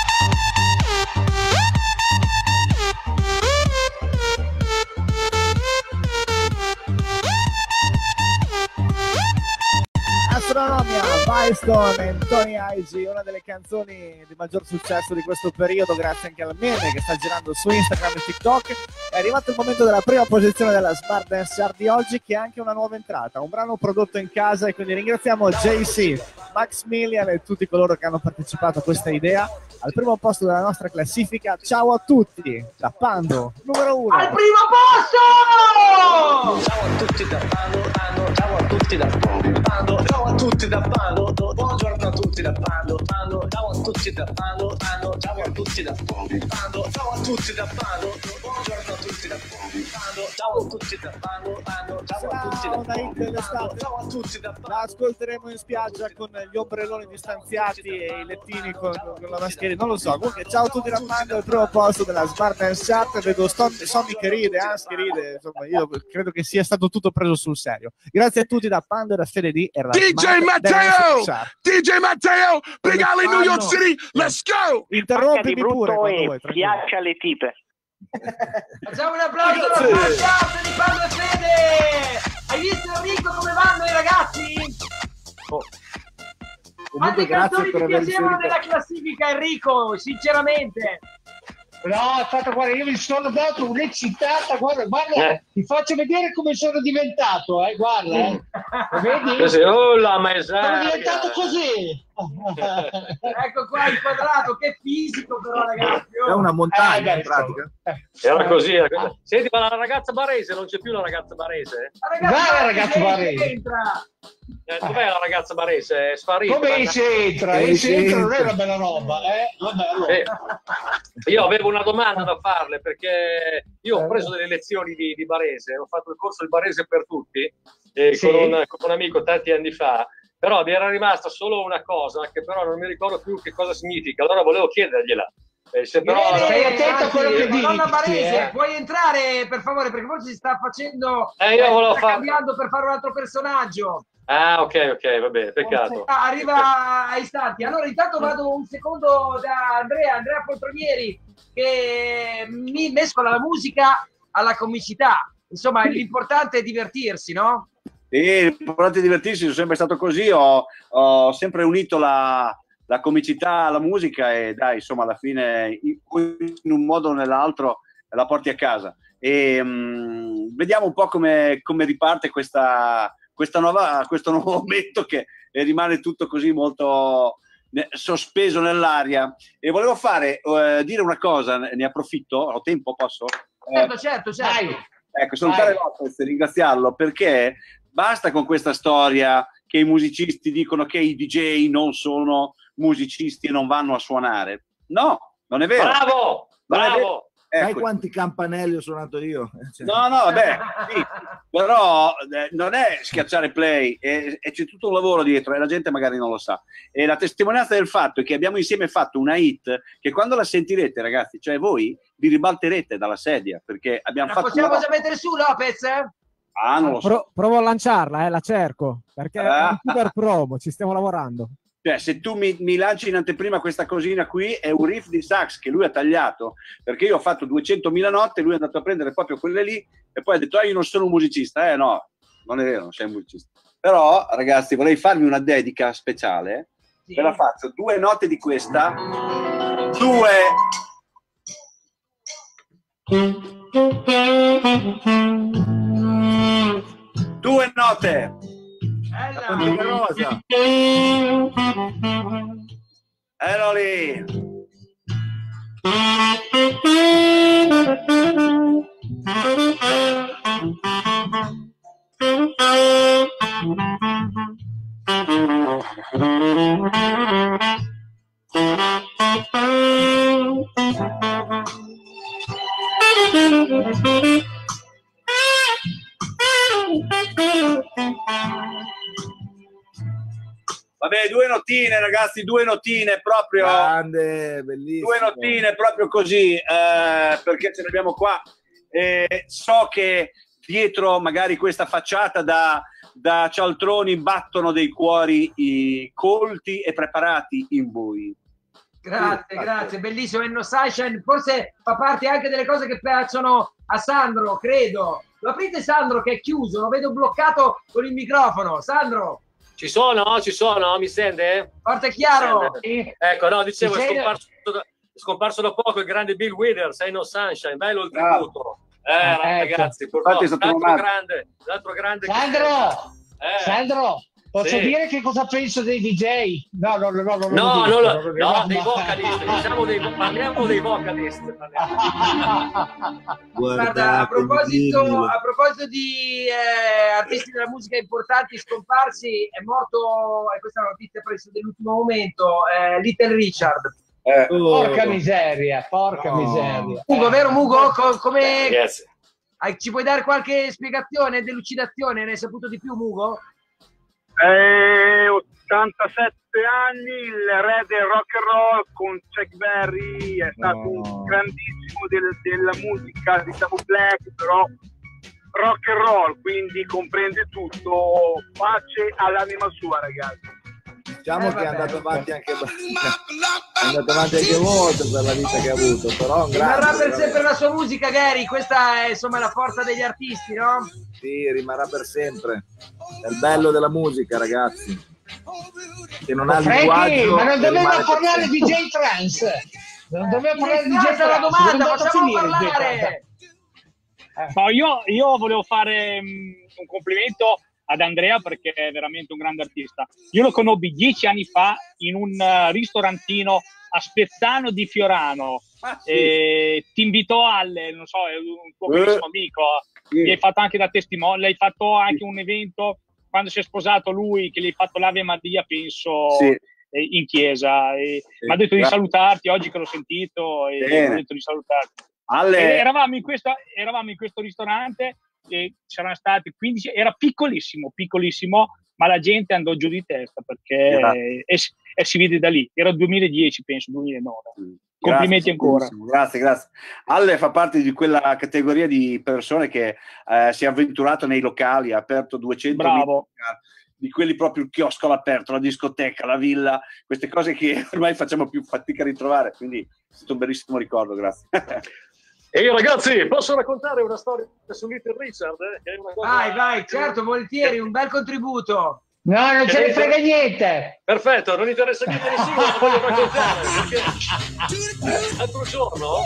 Astronomia, Byston e Tony Ig, una delle canzoni di maggior successo di questo periodo, grazie anche al meme che sta girando su Instagram e TikTok. È arrivato il momento della prima posizione della Smart Dance Chart di oggi, che è anche una nuova entrata, un brano prodotto in casa e quindi ringraziamo JC, Maximilian e tutti coloro che hanno partecipato a questa idea. Al primo posto della nostra classifica, ciao a tutti, da Pando, numero uno. Al primo posto! Ciao a tutti da Pando, Pando, ciao a tutti da Pando, ciao a tutti da Pando, do- buongiorno a tutti da Pando, Pando, ciao a tutti da Pando, Pando, ciao a tutti da Pando, ciao a tutti da Pando, do- buongiorno a tutti da Pando, ciao a tutti da Pando, Pando, ciao a tutti da dell'estate. ciao a tutti da La ascolteremo in spiaggia con gli ombrelloni distanziati e i lettini con, con la mascherina. Non lo so. Comunque, ciao a tutti da Pando, al primo posto della Smart Dance Chat. Vedo Ston- Sonny che ride, Hans che ride. Insomma, io credo che sia stato tutto preso sul serio. Grazie a tutti da Pando e da Fede D. Era la DJ Matteo! DJ Matteo! Big Alley, New York City! Let's go! Interrompimi pure quando e vuoi. piace alle tipe. *laughs* Facciamo un applauso alla Smart di Pando e Fede! Hai visto Enrico come vanno i ragazzi? Quante Comunque, grazie canzoni per ti aver piacevano inserito. nella classifica Enrico? Sinceramente. No, aspetta, guarda, io mi sono dato un'eccitata, guarda, guarda, Eh. ti faccio vedere come sono diventato, eh, guarda, eh. Lo vedi? Così, oh la Sono maestra! diventato così. *laughs* ecco qua inquadrato, che fisico però ragazzi. oh. È una montagna Eh, in pratica. Era così, era così. Senti, ma la ragazza barese non c'è più la ragazza barese? La ragazza, ragazzo che Baresi. entra. Eh, dov'è la ragazza barese? È sparita. Come c'entra? Eh, E c'entra non è c'entra. una bella roba, eh? Vabbè, allora. Eh, io avevo una domanda da farle perché io ho preso delle lezioni di, di barese, ho fatto il corso di barese per tutti eh, Sì. con, un, con un amico tanti anni fa, però mi era rimasta solo una cosa che però non mi ricordo più che cosa significa, allora volevo chiedergliela. Eh, se però, Bene, Stai attento a quello che anzi, dici, Madonna Barese, eh. puoi entrare per favore perché forse si sta facendo Eh, io volevo sta fare- cambiando per fare un altro personaggio. Ah, ok, ok, va bene, peccato. Arriva a istanti. Allora, intanto vado un secondo da Andrea, Andrea Poltronieri, che mi mescola la musica alla comicità. Insomma, l'importante è divertirsi, no? Sì, l'importante è divertirsi, sono sempre stato così, ho, ho sempre unito la, la comicità alla musica e dai, insomma, alla fine in, in un modo o nell'altro la porti a casa. E mm, vediamo un po' come, come riparte questa, questa nuova, questo *laughs* nuovo momento che e rimane tutto così molto ne- sospeso nell'aria. E volevo fare, eh, dire una cosa, ne approfitto, ho tempo, posso? Eh, Certo, certo, certo. Ecco, salutare. Lopez e ringraziarlo perché basta con questa storia che i musicisti dicono che i DJ non sono musicisti e non vanno a suonare. No, non è vero. Bravo, Non bravo. Sai Ecco. quanti campanelli ho suonato io? Cioè, No, no, vabbè, sì, però eh, non è schiacciare play, è- e c'è tutto un lavoro dietro e la gente magari non lo sa. E la testimonianza del fatto è che abbiamo insieme fatto una hit che quando la sentirete, ragazzi, cioè voi vi ribalterete dalla sedia perché abbiamo La fatto possiamo una già mettere su, Lopez? Ah, non lo so. Pro- provo a lanciarla, eh, la cerco, perché è Ah. un super promo, ci stiamo lavorando. Cioè, se tu mi, mi lanci in anteprima questa cosina qui, è un riff di sax che lui ha tagliato, perché io ho fatto 200.000 note, lui è andato a prendere proprio quelle lì e poi ha detto, ah, io non sono un musicista. Eh no, non è vero, non sei un musicista. Però, ragazzi, vorrei farvi una dedica speciale. Ve la faccio, due note di questa, due... *laughs* Due note. rosa. Ero lì. *laughs* Vabbè, due notine, ragazzi, due notine proprio. Grande, bellissimo. Due notine proprio così, eh, perché ce ne abbiamo qua. Eh, so che dietro magari questa facciata da, da cialtroni battono dei cuori i colti e preparati in voi. Grazie, grazie, bellissimo. Enno Sunshine, forse fa parte anche delle cose che piacciono a Sandro, credo. Lo aprite Sandro che è chiuso, lo vedo bloccato con il microfono. Sandro, Ci sono? Ci sono? Mi sente? forte e chiaro. Ecco, no, dicevo, è scomparso, da, è scomparso da poco il grande Bill Withers, Sei No Sunshine, bello il tributo. Eh, Ecco. ragazzi, purtroppo, l'altro grande, l'altro grande... Sandro, Eh. Sandro, posso Sì. dire che cosa penso dei DJ? No, no, no, no, lo No, dico, no, no, no, dei vocalist, diciamo dei, parliamo dei vocalist. Guarda, a proposito, a proposito di eh, artisti della musica importanti scomparsi, è morto, e questa è una notizia presso dell'ultimo momento, eh, Little Richard. Porca miseria, porca miseria. Mugo, vero Mugo? Co- come... Yes. Ci puoi dare qualche spiegazione, delucidazione? Ne hai saputo di più, Mugo? Eh, 87 anni, il re del rock and roll con Chuck Berry, è stato un grandissimo del- della musica, diciamo black, però rock and roll, quindi comprende tutto. Pace all'anima sua, ragazzi. Diciamo che *laughs* è andato avanti anche è andato avanti anche molto per la vita che ha avuto, però un Rimarrà per veramente. sempre la sua musica, Gary. Questa è insomma la forza degli artisti, no? Sì, rimarrà per sempre. È il bello della musica, ragazzi. Che non ha Frankie, linguaggio. ma non doveva parlare di J Trance. Non doveva parlare di J Questa è la Trance. domanda, facciamo J parlare. Trance? No, io, io volevo fare mm, un complimento ad Andrea perché è veramente un grande artista. Io lo conobbi dieci anni fa in un eh, ristorantino a Spezzano di Fiorano. E ti invitò al, non so, è un tuo Eh. bellissimo amico. Gli hai fatto anche da testimone, l'hai fatto anche un evento quando si è sposato lui, che gli hai fatto l'Ave Maria, penso, Sì. eh, in chiesa. E mi ha detto di salutarti oggi che l'ho sentito e mi ha detto di salutarti. Alle- eravamo, in questa- eravamo in questo ristorante e c'erano stati 15, era piccolissimo, piccolissimo, ma la gente andò giù di testa perché e, si- e si vede da lì. Era 2010, penso, 2009. Complimenti Grazie, ancora. Grazie, grazie. Alle fa parte di quella categoria di persone che eh, si è avventurato nei locali, ha aperto 200 Bravo. di quelli proprio il chiosco all'aperto, la discoteca, la villa, queste cose che *laughs* ormai facciamo più fatica a ritrovare, quindi è stato un bellissimo ricordo, grazie. *laughs* E io ragazzi, posso raccontare una storia su Little Richard? eh? Vai, vai, certo, volentieri, un bel contributo. No, non ce ne frega niente. Perfetto, non interessa niente a nessuno, lo voglio raccontare. Perché l'altro giorno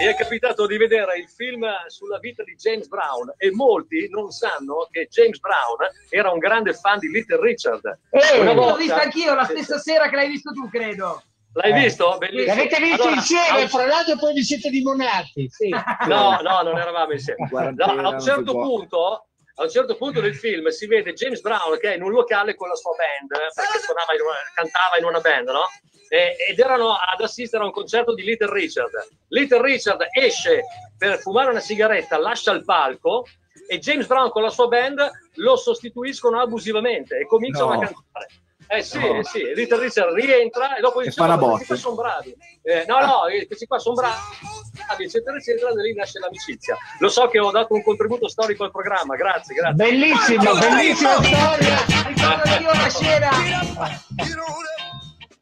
mi è capitato di vedere il film sulla vita di James Brown e molti non sanno che James Brown era un grande fan di Little Richard. Eh, Una l'ho volta- visto anch'io la stessa sera che l'hai visto tu, credo. L'hai visto? Bellissimo. L'avete visto Allora, insieme, a- fra l'altro poi vi siete limonati. Sì. No, no, non eravamo insieme. No, a un certo punto, a un certo punto del film si vede James Brown che è in un locale con la sua band, eh, perché suonava in una- cantava in una band, no? E- ed erano ad assistere a un concerto di Little Richard. Little Richard esce per fumare una sigaretta, lascia il palco e James Brown con la sua band lo sostituiscono abusivamente e cominciano No. a cantare. Eh sì, No. eh sì, Little Richard rientra e dopo E dice la "No, botte." questi qua sono bravi. Eh, no, no, eh, questi qua sono bravi, eccetera, eccetera, da lì nasce l'amicizia. Lo so che ho dato un contributo storico al programma, grazie, grazie. Bellissimo, bellissima storia. Ricordo io la scena.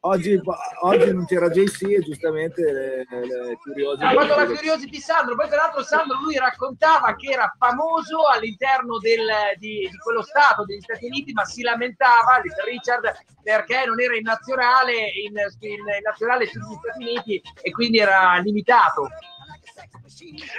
Oggi, oggi non c'era JC e giustamente le, le curiose. Ha fatto la curiosity Sandro, poi tra l'altro Sandro lui raccontava che era famoso all'interno del- di, di quello stato degli Stati Uniti, ma si lamentava Little Richard perché non era in nazionale, in, in- in nazionale sugli Stati Uniti e quindi era limitato.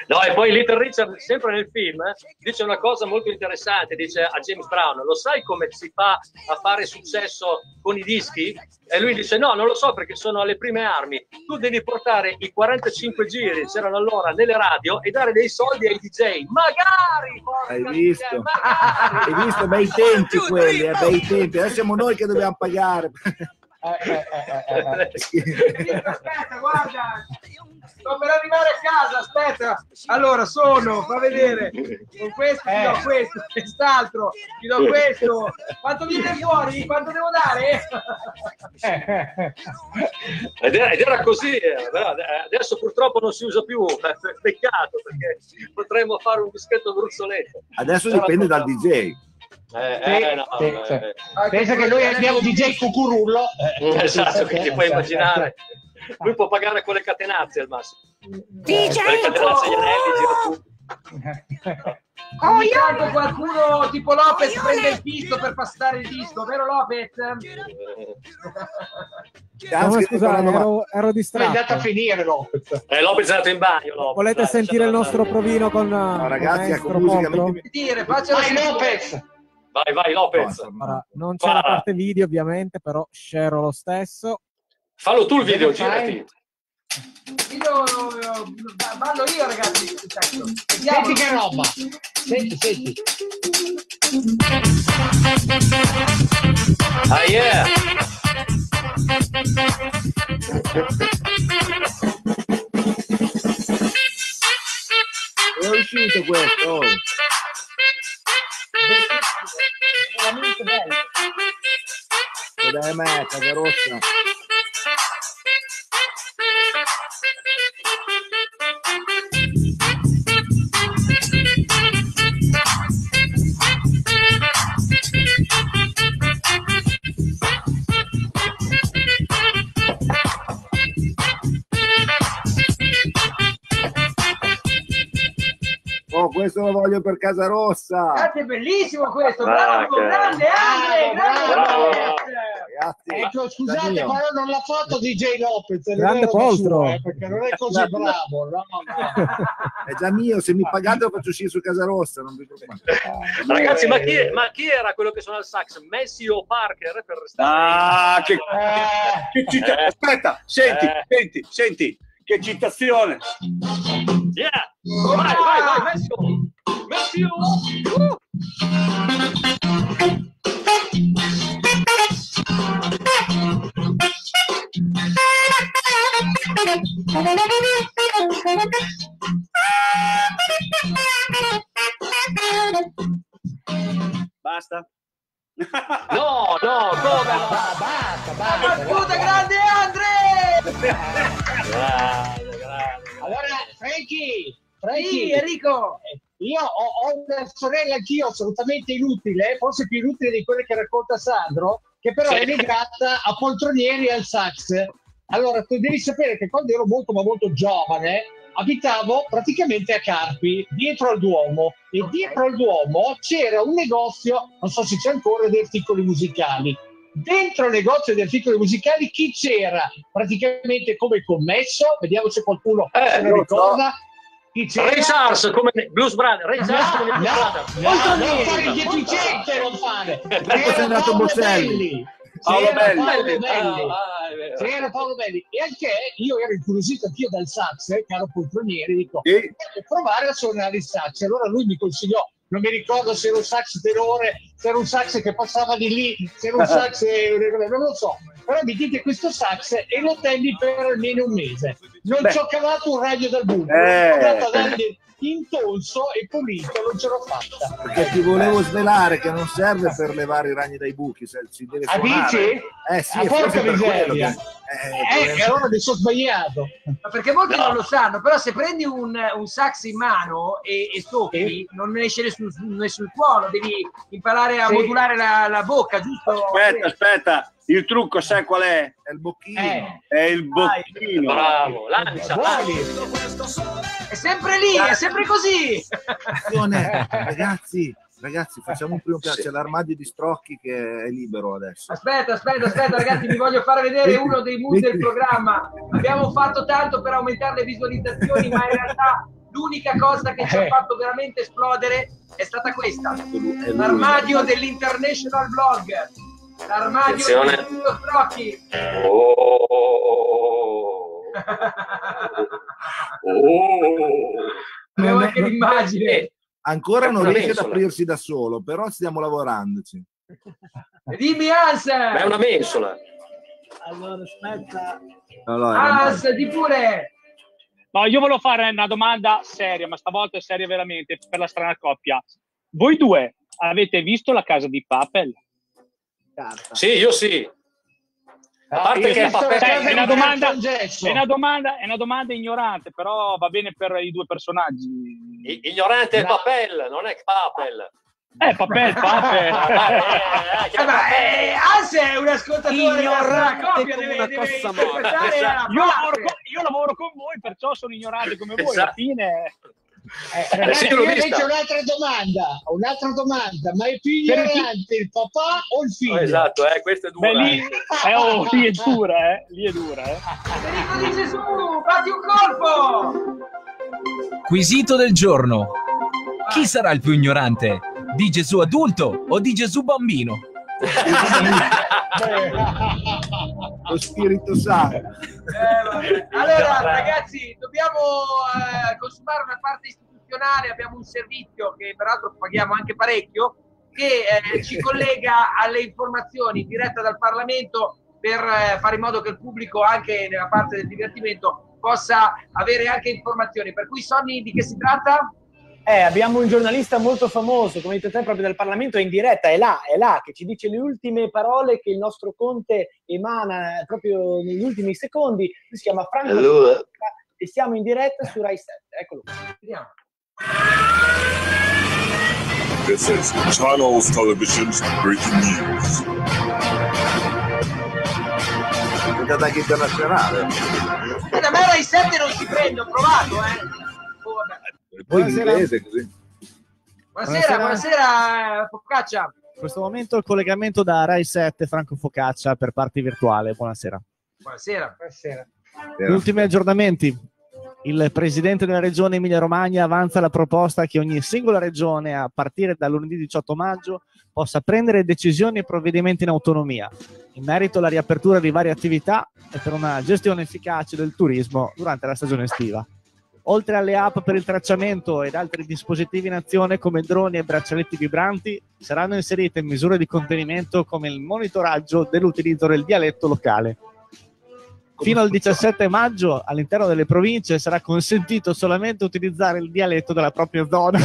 No, e poi Little Richard, sempre nel film, dice una cosa molto interessante, dice a James Brown, lo sai come si fa a fare successo con i dischi? E lui dice, no, non lo so perché sono alle prime armi, tu devi portare i 45 giri, c'erano allora nelle radio, e dare dei soldi ai DJ, magari! Hai miseria, visto? magari! Hai visto? Bei tempi quelli, eh, bei tempi. Adesso siamo noi che dobbiamo pagare. Aspetta, guarda, sto per arrivare a casa, aspetta. Allora, sono, fa vedere, con questo ti do questo, quest'altro, ti do questo. Quanto viene fuori? Quanto devo dare? Ed era, così, eh, adesso purtroppo non si usa più, eh, peccato perché potremmo fare un dischetto gruzzoletto. Adesso dipende dal DJ. Eh, eh, no, sì, eh, eh. Pensa che noi abbiamo DJ Cucurullo. eh, Esatto, che ti sì, puoi immaginare. Lui può pagare con le catenazze al massimo. DJ! Con tutto. Ogni tanto qualcuno tipo Lopez prende il pizzo per passare il disco, vero Lopez? No, scusa, ero, ero È distratto. andato a finire Lopez. Eh, Lopez è andato in bagno. Lopez, Volete dai, sentire il nostro provino con no, ragazzi, ecco, musica, Dire, faccia Vai Lopez. Vai, vai, Lopez. Allora, non c'è la Spara. parte video ovviamente, però share lo stesso. Fallo tu il video, girati. Io eh, ballo io ragazzi. Senti che roba. Senti, senti. Ah, yeah. È uscito questo. Casa Rossa. Oh, questo lo voglio per Casa Rossa. È bellissimo questo, bravo, grande Andre, grande bravo. Lopez. Ragazzi, Ecco, scusate, mio. ma io non l'ha fatto DJ Lopez. non Grande di poltro. suo, eh, perché non è così bravo. No, no. È già mio, se mi pagate lo faccio uscire su Casa Rossa, non vi preoccupate. Ragazzi, ma chi, ma chi era quello che suona il sax? Messi o Parker? Per restare Ah, che, Eh, che cita- Eh. Aspetta, senti, Eh. senti, senti, che citazione. Yeah! Vai, vai, vai, Messi! Messi! Uh! Basta? No, no, come no? basta, basta. Battuta grande Andre! Grande, grande. Allora, Frankie, Sì, Frankie, Enrico! io ho, ho una sorella anch'io assolutamente inutile, forse più inutile di quelle che racconta Sandro, che però Sì. è legata a poltronieri e al sax. Allora, tu devi sapere che quando ero molto ma molto giovane, abitavo praticamente a Carpi, dietro al Duomo, e dietro al Duomo c'era un negozio, non so se c'è ancora, di articoli musicali. Dentro il negozio di articoli musicali chi c'era? Praticamente come commesso, vediamo se qualcuno se lo ricorda. C'era? Ray Charles come Blues Brother, Ray Charles come Blues Brother. No, no, non fare deficiente, non fare. Ecco sei andato Paolo Bocelli. Paolo Belli. Paolo Belli. Ah. C'era Paolo Belli. E anche io ero incuriosito anch'io dal sax, eh, caro poltroniere, dico, voglio provare a suonare il sax. Allora lui mi consigliò, non mi ricordo se era un sax tenore, se era un sax che passava di lì, se era un sax, eh, non lo so. Però mi dite questo sax e lo tenni per almeno un mese. Non Beh. ci ho cavato un raggio dal buco, Eh. a dargli intonso e pulito, non ce l'ho fatta. Perché ti volevo svelare che non serve per levare i ragni dai buchi, se si deve Ah, suonare. dici? Eh sì, Ah, è porca forse per quello miseria. che... Eh, Eh, e allora mi sono sbagliato. Ma perché molti non lo sanno, però se prendi un, un sax in mano e, e soffi, non esce nessun, nessun suono, devi imparare a Sì. modulare la, la bocca, giusto? Aspetta, aspetta, il trucco sai qual è? È il bocchino. È il bocchino. Bravo, lancia, È sempre lì, è sempre così. Attenzione, ragazzi, ragazzi, facciamo un primo piano. C'è l'armadio di Strocchi che è libero adesso. Aspetta, aspetta, aspetta, ragazzi, vi voglio far vedere uno dei mood del programma. Abbiamo fatto tanto per aumentare le visualizzazioni, ma in realtà l'unica cosa che ci ha fatto veramente esplodere è stata questa: l'armadio dell'International Blog. L'armadio Attenzione. di Studio Strocchi. Abbiamo anche l'immagine. Ancora non riesce ad aprirsi da solo, però stiamo lavorandoci. Dimmi Hans! Ma è una mensola. Allora, aspetta. Allora, Hans, di pure! No, io volevo fare una domanda seria, ma stavolta è seria veramente per la strana coppia. Voi due avete visto la casa di Papel? Sì, io sì. A parte Io che sai, è, una domanda, è, una domanda, è una domanda ignorante, però va bene per i due personaggi. I- ignorante è Papel, non è Papel. Eh, Papel, Papel. *laughs* Eh, ma, eh, Hans è un ascoltatore Ignorante coppia, come deve, una deve la Io lavoro, parte. con, io lavoro con voi, perciò sono ignorante come voi. Alla Esatto. fine... Eh, ragazzi, sì, l'ho io invece ho un'altra domanda, un'altra domanda, ma è più ignorante il papà o il figlio? Esatto, eh, questo è dura. Beh, lì, eh. eh, oh, lì è dura, eh. Lì è dura, eh. Federico di Gesù, fatti un colpo! Quesito del giorno. Chi sarà il più ignorante? Di Gesù adulto o di Gesù bambino? Lo Spirito Santo. Eh. Allora, ragazzi, dobbiamo eh, consumare una parte istituzionale. Abbiamo un servizio che peraltro paghiamo anche parecchio, che eh, ci *laughs* collega alle informazioni in diretta dal Parlamento per eh, fare in modo che il pubblico, anche nella parte del divertimento, possa avere anche informazioni. Per cui, Sonny, di che si tratta? Eh, abbiamo un giornalista molto famoso, come hai detto te, proprio del Parlamento, è in diretta, è là, è là, che ci dice le ultime parole che il nostro Conte emana eh, proprio negli ultimi secondi. Lui si chiama Franco Allora. E siamo in diretta su Rai 7. Eccolo. qua. Vediamo. This is Channels Television's breaking news. È internazionale. Eh, da me Rai 7 non si prende, ho provato, eh. Poi Buonasera. l'inglese così. Buonasera, buonasera, Focaccia. In questo momento il collegamento da Rai 7 Franco Focaccia per parti virtuale. Buonasera. Buonasera. Buonasera. Gli ultimi aggiornamenti. Il presidente della regione Emilia-Romagna avanza la proposta che ogni singola regione, a partire dal lunedì 18 maggio, possa prendere decisioni e provvedimenti in autonomia in merito alla riapertura di varie attività e per una gestione efficace del turismo durante la stagione estiva. Oltre alle app per il tracciamento ed altri dispositivi in azione come droni e braccialetti vibranti, saranno inserite misure di contenimento come il monitoraggio dell'utilizzo del dialetto locale. Fino al 17 maggio all'interno delle province sarà consentito solamente utilizzare il dialetto della propria zona.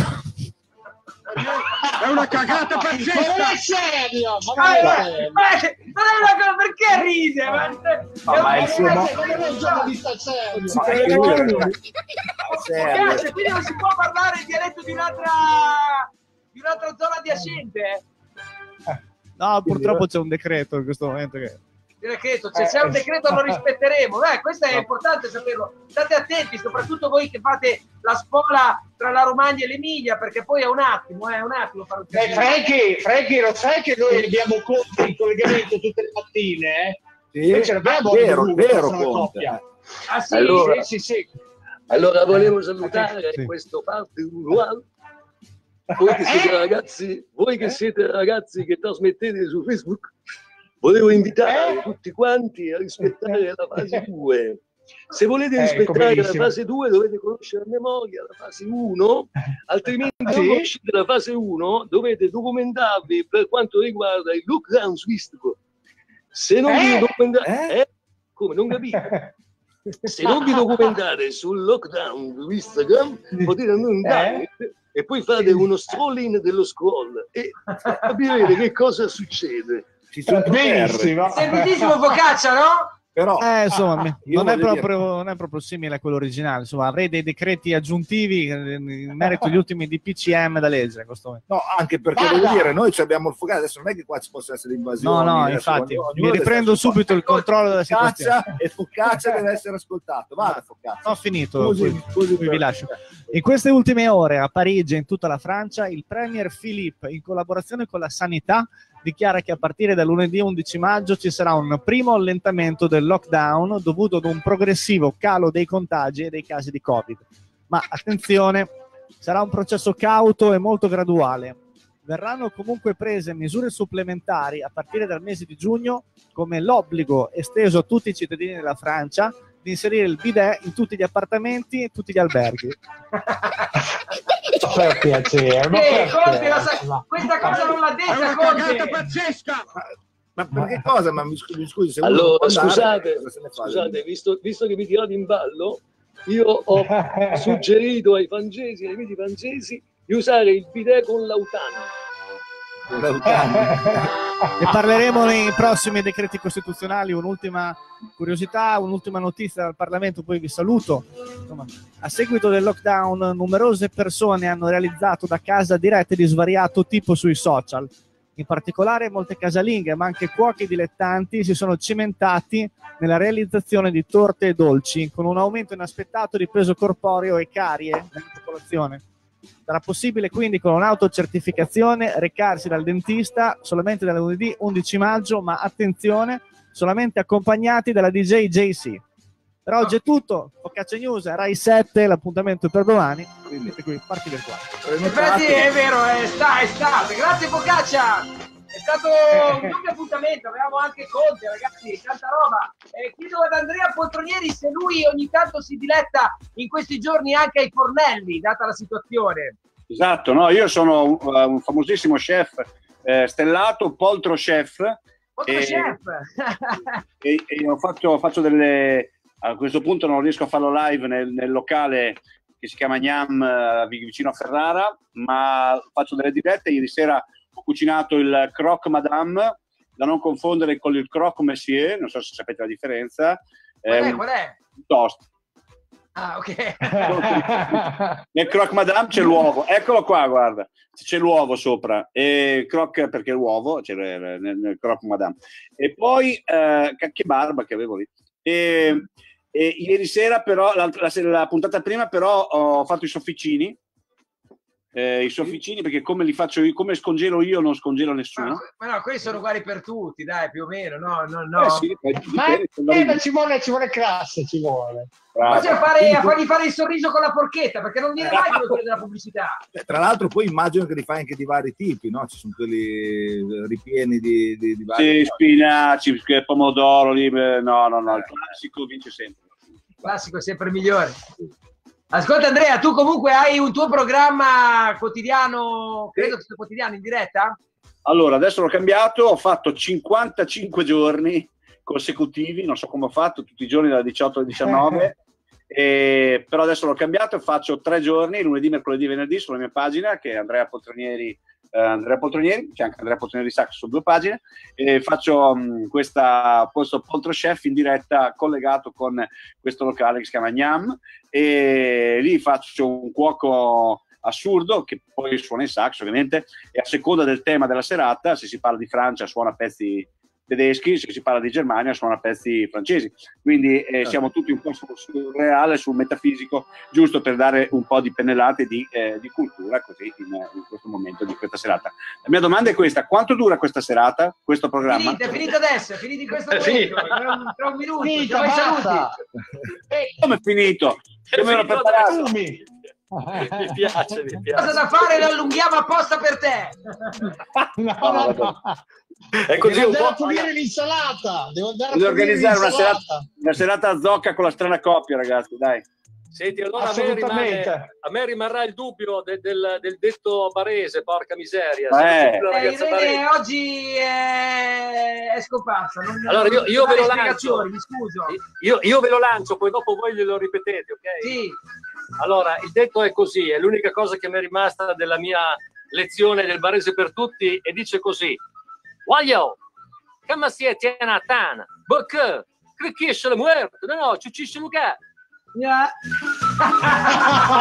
È una cagata pazzesca! Ma non è serio! Ma Ma, non è ma, serio! ma- non è una cosa, perché ride? Ma, Ma- ma è il suo Ma non è un giornalista serio! Ma è serio. Quindi non si può parlare il dialetto di un'altra di un'altra zona adiacente? No, purtroppo c'è un decreto in questo momento che Il decreto, se c'è un decreto lo rispetteremo. Eh, questo è importante saperlo. State attenti, soprattutto voi che fate la spola tra la Romagna e l'Emilia, perché poi è un attimo, è un attimo. fare un Beh, casino. Franchi, Franchi, lo sai che noi abbiamo Conte in collegamento tutte le mattine? Eh? Sì, l'abbiamo vero, in vero, Conte. Ah sì? Allora- Sì, sì, sì. Allora volevo salutare Sì. questo parte unuale. Voi che siete ragazzi, voi che siete ragazzi che trasmettete su Facebook, volevo invitare tutti quanti a rispettare la fase *laughs* 2. Se volete Ecco, rispettare la fase 2 dovete conoscere a memoria la fase 1, *laughs* altrimenti Ah, se sì? conoscete la fase 1 dovete documentarvi per quanto riguarda il lockdown su Instagram. Se non vi Eh? documentate... Eh? Come? Non capite? *laughs* Se non vi documentate sul lockdown su Instagram, potete andare in direct e poi fate uno scrolling dello scroll e capirete che cosa succede. Ci sono Benissimo. Servitissimo focaccia, no? Però, Eh, insomma, ah, non, è proprio, non è proprio simile a quello originale. Insomma, avrei dei decreti aggiuntivi eh, in merito agli ultimi DPCM da leggere in questo momento. No, anche perché Guarda! voglio dire, noi ci abbiamo il focale, adesso non è che qua ci possa essere invasione. No, no, adesso infatti, ognuno- mi ognuno riprendo deve stare subito il controllo della Focaccia situazione. e Focaccia deve essere ascoltato. Vada, Focaccia. Ho finito, qui- scusi qui per- vi lascio. In queste ultime ore a Parigi e in tutta la Francia, il Premier Philippe, in collaborazione con la Sanità, dichiara che a partire da lunedì 11 maggio ci sarà un primo allentamento del lockdown dovuto ad un progressivo calo dei contagi e dei casi di Covid. Ma attenzione, sarà un processo cauto e molto graduale. Verranno comunque prese misure supplementari a partire dal mese di giugno, come l'obbligo esteso a tutti i cittadini della Francia di inserire il bidet in tutti gli appartamenti e tutti gli alberghi. Per piacere, ma Eh, per Conte, la piacere. sa- questa cosa non l'ha È detta una Conte. cagata pazzesca! Ma per che cosa? Ma mi scu- mi scusi, se Allora, può andare, scusate, scusate visto, visto che mi tirate in ballo, io ho *laughs* suggerito ai francesi, ai amici francesi, di usare il bidet con l'autano. Ne *laughs* parleremo nei prossimi decreti costituzionali. Un'ultima curiosità, un'ultima notizia dal Parlamento, poi vi saluto. Insomma, a seguito del lockdown, numerose persone hanno realizzato da casa dirette di svariato tipo sui social. In particolare molte casalinghe, ma anche cuochi dilettanti si sono cimentati nella realizzazione di torte e dolci, con un aumento inaspettato di peso corporeo e carie nella popolazione. Sarà possibile quindi con un'autocertificazione recarsi dal dentista solamente dal lunedì 11 maggio, ma attenzione, solamente accompagnati dalla DJ JC. Per oggi è tutto, Focaccia News, Rai 7, l'appuntamento è per domani, quindi qui parti virtuali. Infatti è vero, è, sta, è stato. Grazie Focaccia. È stato un doppio appuntamento, avevamo anche Conte, ragazzi, tanta roba. Eh, chiedo ad Andrea Poltronieri se lui ogni tanto si diletta in questi giorni anche ai fornelli, data la situazione. Esatto, no, io sono un, uh, un famosissimo chef eh, stellato, poltro chef. Oltre e- chef. *laughs* e, e ho fatto, faccio delle a questo punto non riesco a farlo live nel, nel locale che si chiama Gnam eh, vicino a Ferrara ma faccio delle dirette ieri sera ho cucinato il croque madame da non confondere con il croque monsieur non so se sapete la differenza. Qual è? un Qual è? toast. Ah, ok. *laughs* nel croque madame c'è l'uovo. Eccolo qua guarda. C'è l'uovo sopra. E croque perché l'uovo c'è nel, nel croque madame. E poi eh, che barba che avevo lì. E, e ieri sera però la, la- la puntata prima però ho fatto i sofficini eh, i sofficini perché come li faccio io come scongelo io non scongelo nessuno Ma no, quelli sono uguali per tutti, dai, più o meno, no, no, no. Eh sì, eh, Ma, eh, ma ci vuole, ci vuole classe, ci vuole. A, fare, a fargli fare il sorriso con la porchetta, perché non viene mai quello della pubblicità. Eh, Tra l'altro poi immagino che li fai anche di vari tipi, no? Ci sono quelli eh, ripieni di, di, di vari... Sì, spinaci, che pomodoro, lì, no, no, no, il classico vince sempre. Il classico è sempre migliore. Ascolta Andrea, tu comunque hai un tuo programma quotidiano, credo che sia quotidiano in diretta? Allora, adesso l'ho cambiato, ho fatto 55 giorni consecutivi, non so come ho fatto, tutti i giorni dalle 18 alle 19, *laughs* e- però adesso l'ho cambiato e faccio tre giorni, lunedì, mercoledì, venerdì, sulla mia pagina, che è Andrea Poltronieri, Andrea Poltronieri, c'è anche Andrea Poltronieri Sax su due pagine, e faccio mh, questa, questo Poltro Chef in diretta collegato con questo locale che si chiama Gnam, e lì faccio un cuoco assurdo che poi suona in sax ovviamente e a seconda del tema della serata se si parla di Francia suona pezzi tedeschi, se si parla di Germania suona pezzi francesi, quindi eh, siamo tutti un po' sul, sul reale, sul metafisico, giusto per dare un po' di pennellate di, eh, di cultura così in, in questo momento di questa serata. La mia domanda è questa, quanto dura questa serata, questo programma? Finite, è finito adesso, è finito in questo È momento. Tra un, tra un minuto. Basta. saluti. Come è finito? Io me l'ho finito preparato. Mi piace, mi piace. Cosa da fare lo allunghiamo apposta per te. *laughs* No, no, no. È così Devo un andare a po'. pulire l'insalata. Devo andare a Bisogna pulire organizzare una serata, una serata a zocca con la strana coppia, ragazzi, dai. Senti, allora a me, rimane, Assolutamente. a me rimarrà il dubbio de- del, del detto barese, porca miseria. Eh. Eh, Irene oggi è, è scomparsa. Allora io, io ve lo lancio, spiegazioni, mi scuso. io, io ve lo lancio, poi dopo voi glielo ripetete, ok? Sì. Allora, il detto è così, è l'unica cosa che mi è rimasta della mia lezione del barese per tutti e dice così. Guaglio, come si è tiena tana? Perché? Crichisce la muerte? No, no, ciucisce Luca. La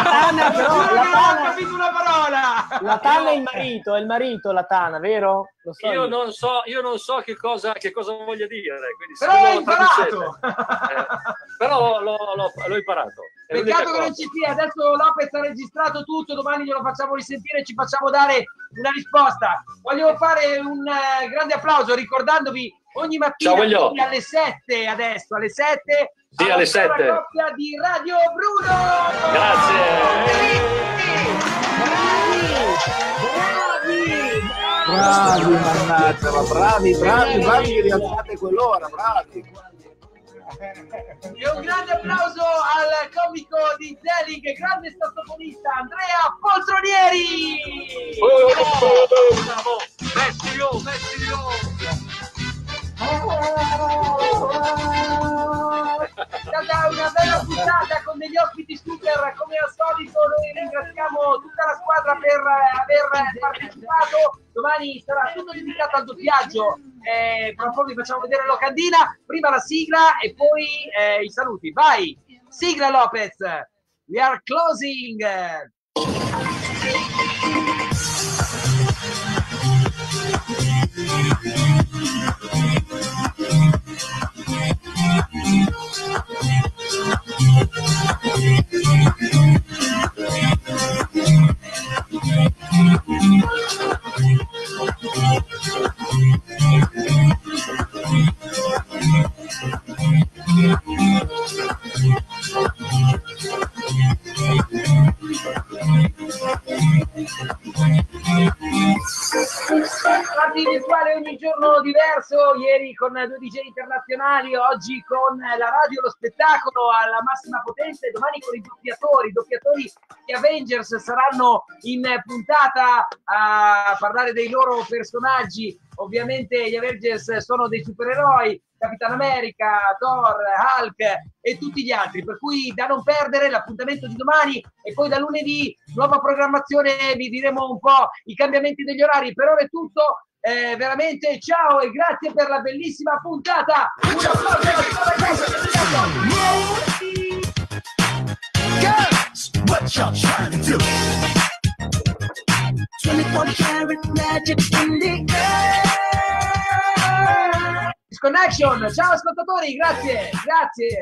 Tana però, la non ho Tana, capito una parola. la Tana è il marito, è il marito la Tana, vero? Lo so Io non so, io non so che cosa, che cosa voglia dire, quindi Però traducete. imparato. Eh, però l'ho, l'ho- l'ho imparato. Peccato che non ci sia, adesso Lopez ha registrato tutto, domani glielo facciamo risentire e ci facciamo dare una risposta. Voglio fare un eh, grande applauso ricordandovi ogni mattina Ciao, alle 7 adesso, alle 7 Sì, alla alle sola 7. coppia di Radio Bruno. Bravi, mannaggia, ma bravi, bravi, bravi che rialzate quell'ora, bravi. E un grande applauso al comico di Zelig, grande sassofonista Andrea Poltronieri. Bravo, mettilo, mettilo. È stata una bella puntata con degli ospiti super, come al solito noi ringraziamo tutta la squadra per eh, aver partecipato. Domani sarà tutto dedicato al doppiaggio, eh, fra un po' vi facciamo vedere la locandina, prima la sigla e poi eh, i saluti. Vai, sigla Lopez, we are closing. Thank you. Parti virtuale ogni giorno diverso, ieri con due DJ internazionali, oggi con la radio, lo spettacolo alla massima potenza e domani con i doppiatori. I doppiatori di Avengers saranno in puntata a parlare dei loro personaggi. Ovviamente gli Avengers sono dei supereroi, Capitan America, Thor, Hulk e tutti gli altri, per cui da non perdere l'appuntamento di domani e poi da lunedì nuova programmazione, vi diremo un po' i cambiamenti degli orari. Per ora è tutto, eh, veramente ciao e grazie per la bellissima puntata. Un applauso alla sua ragazza. Girls, what y'all trying to do? 24 karat magic in the air. Disconnection, ciao ascoltatori, grazie, grazie.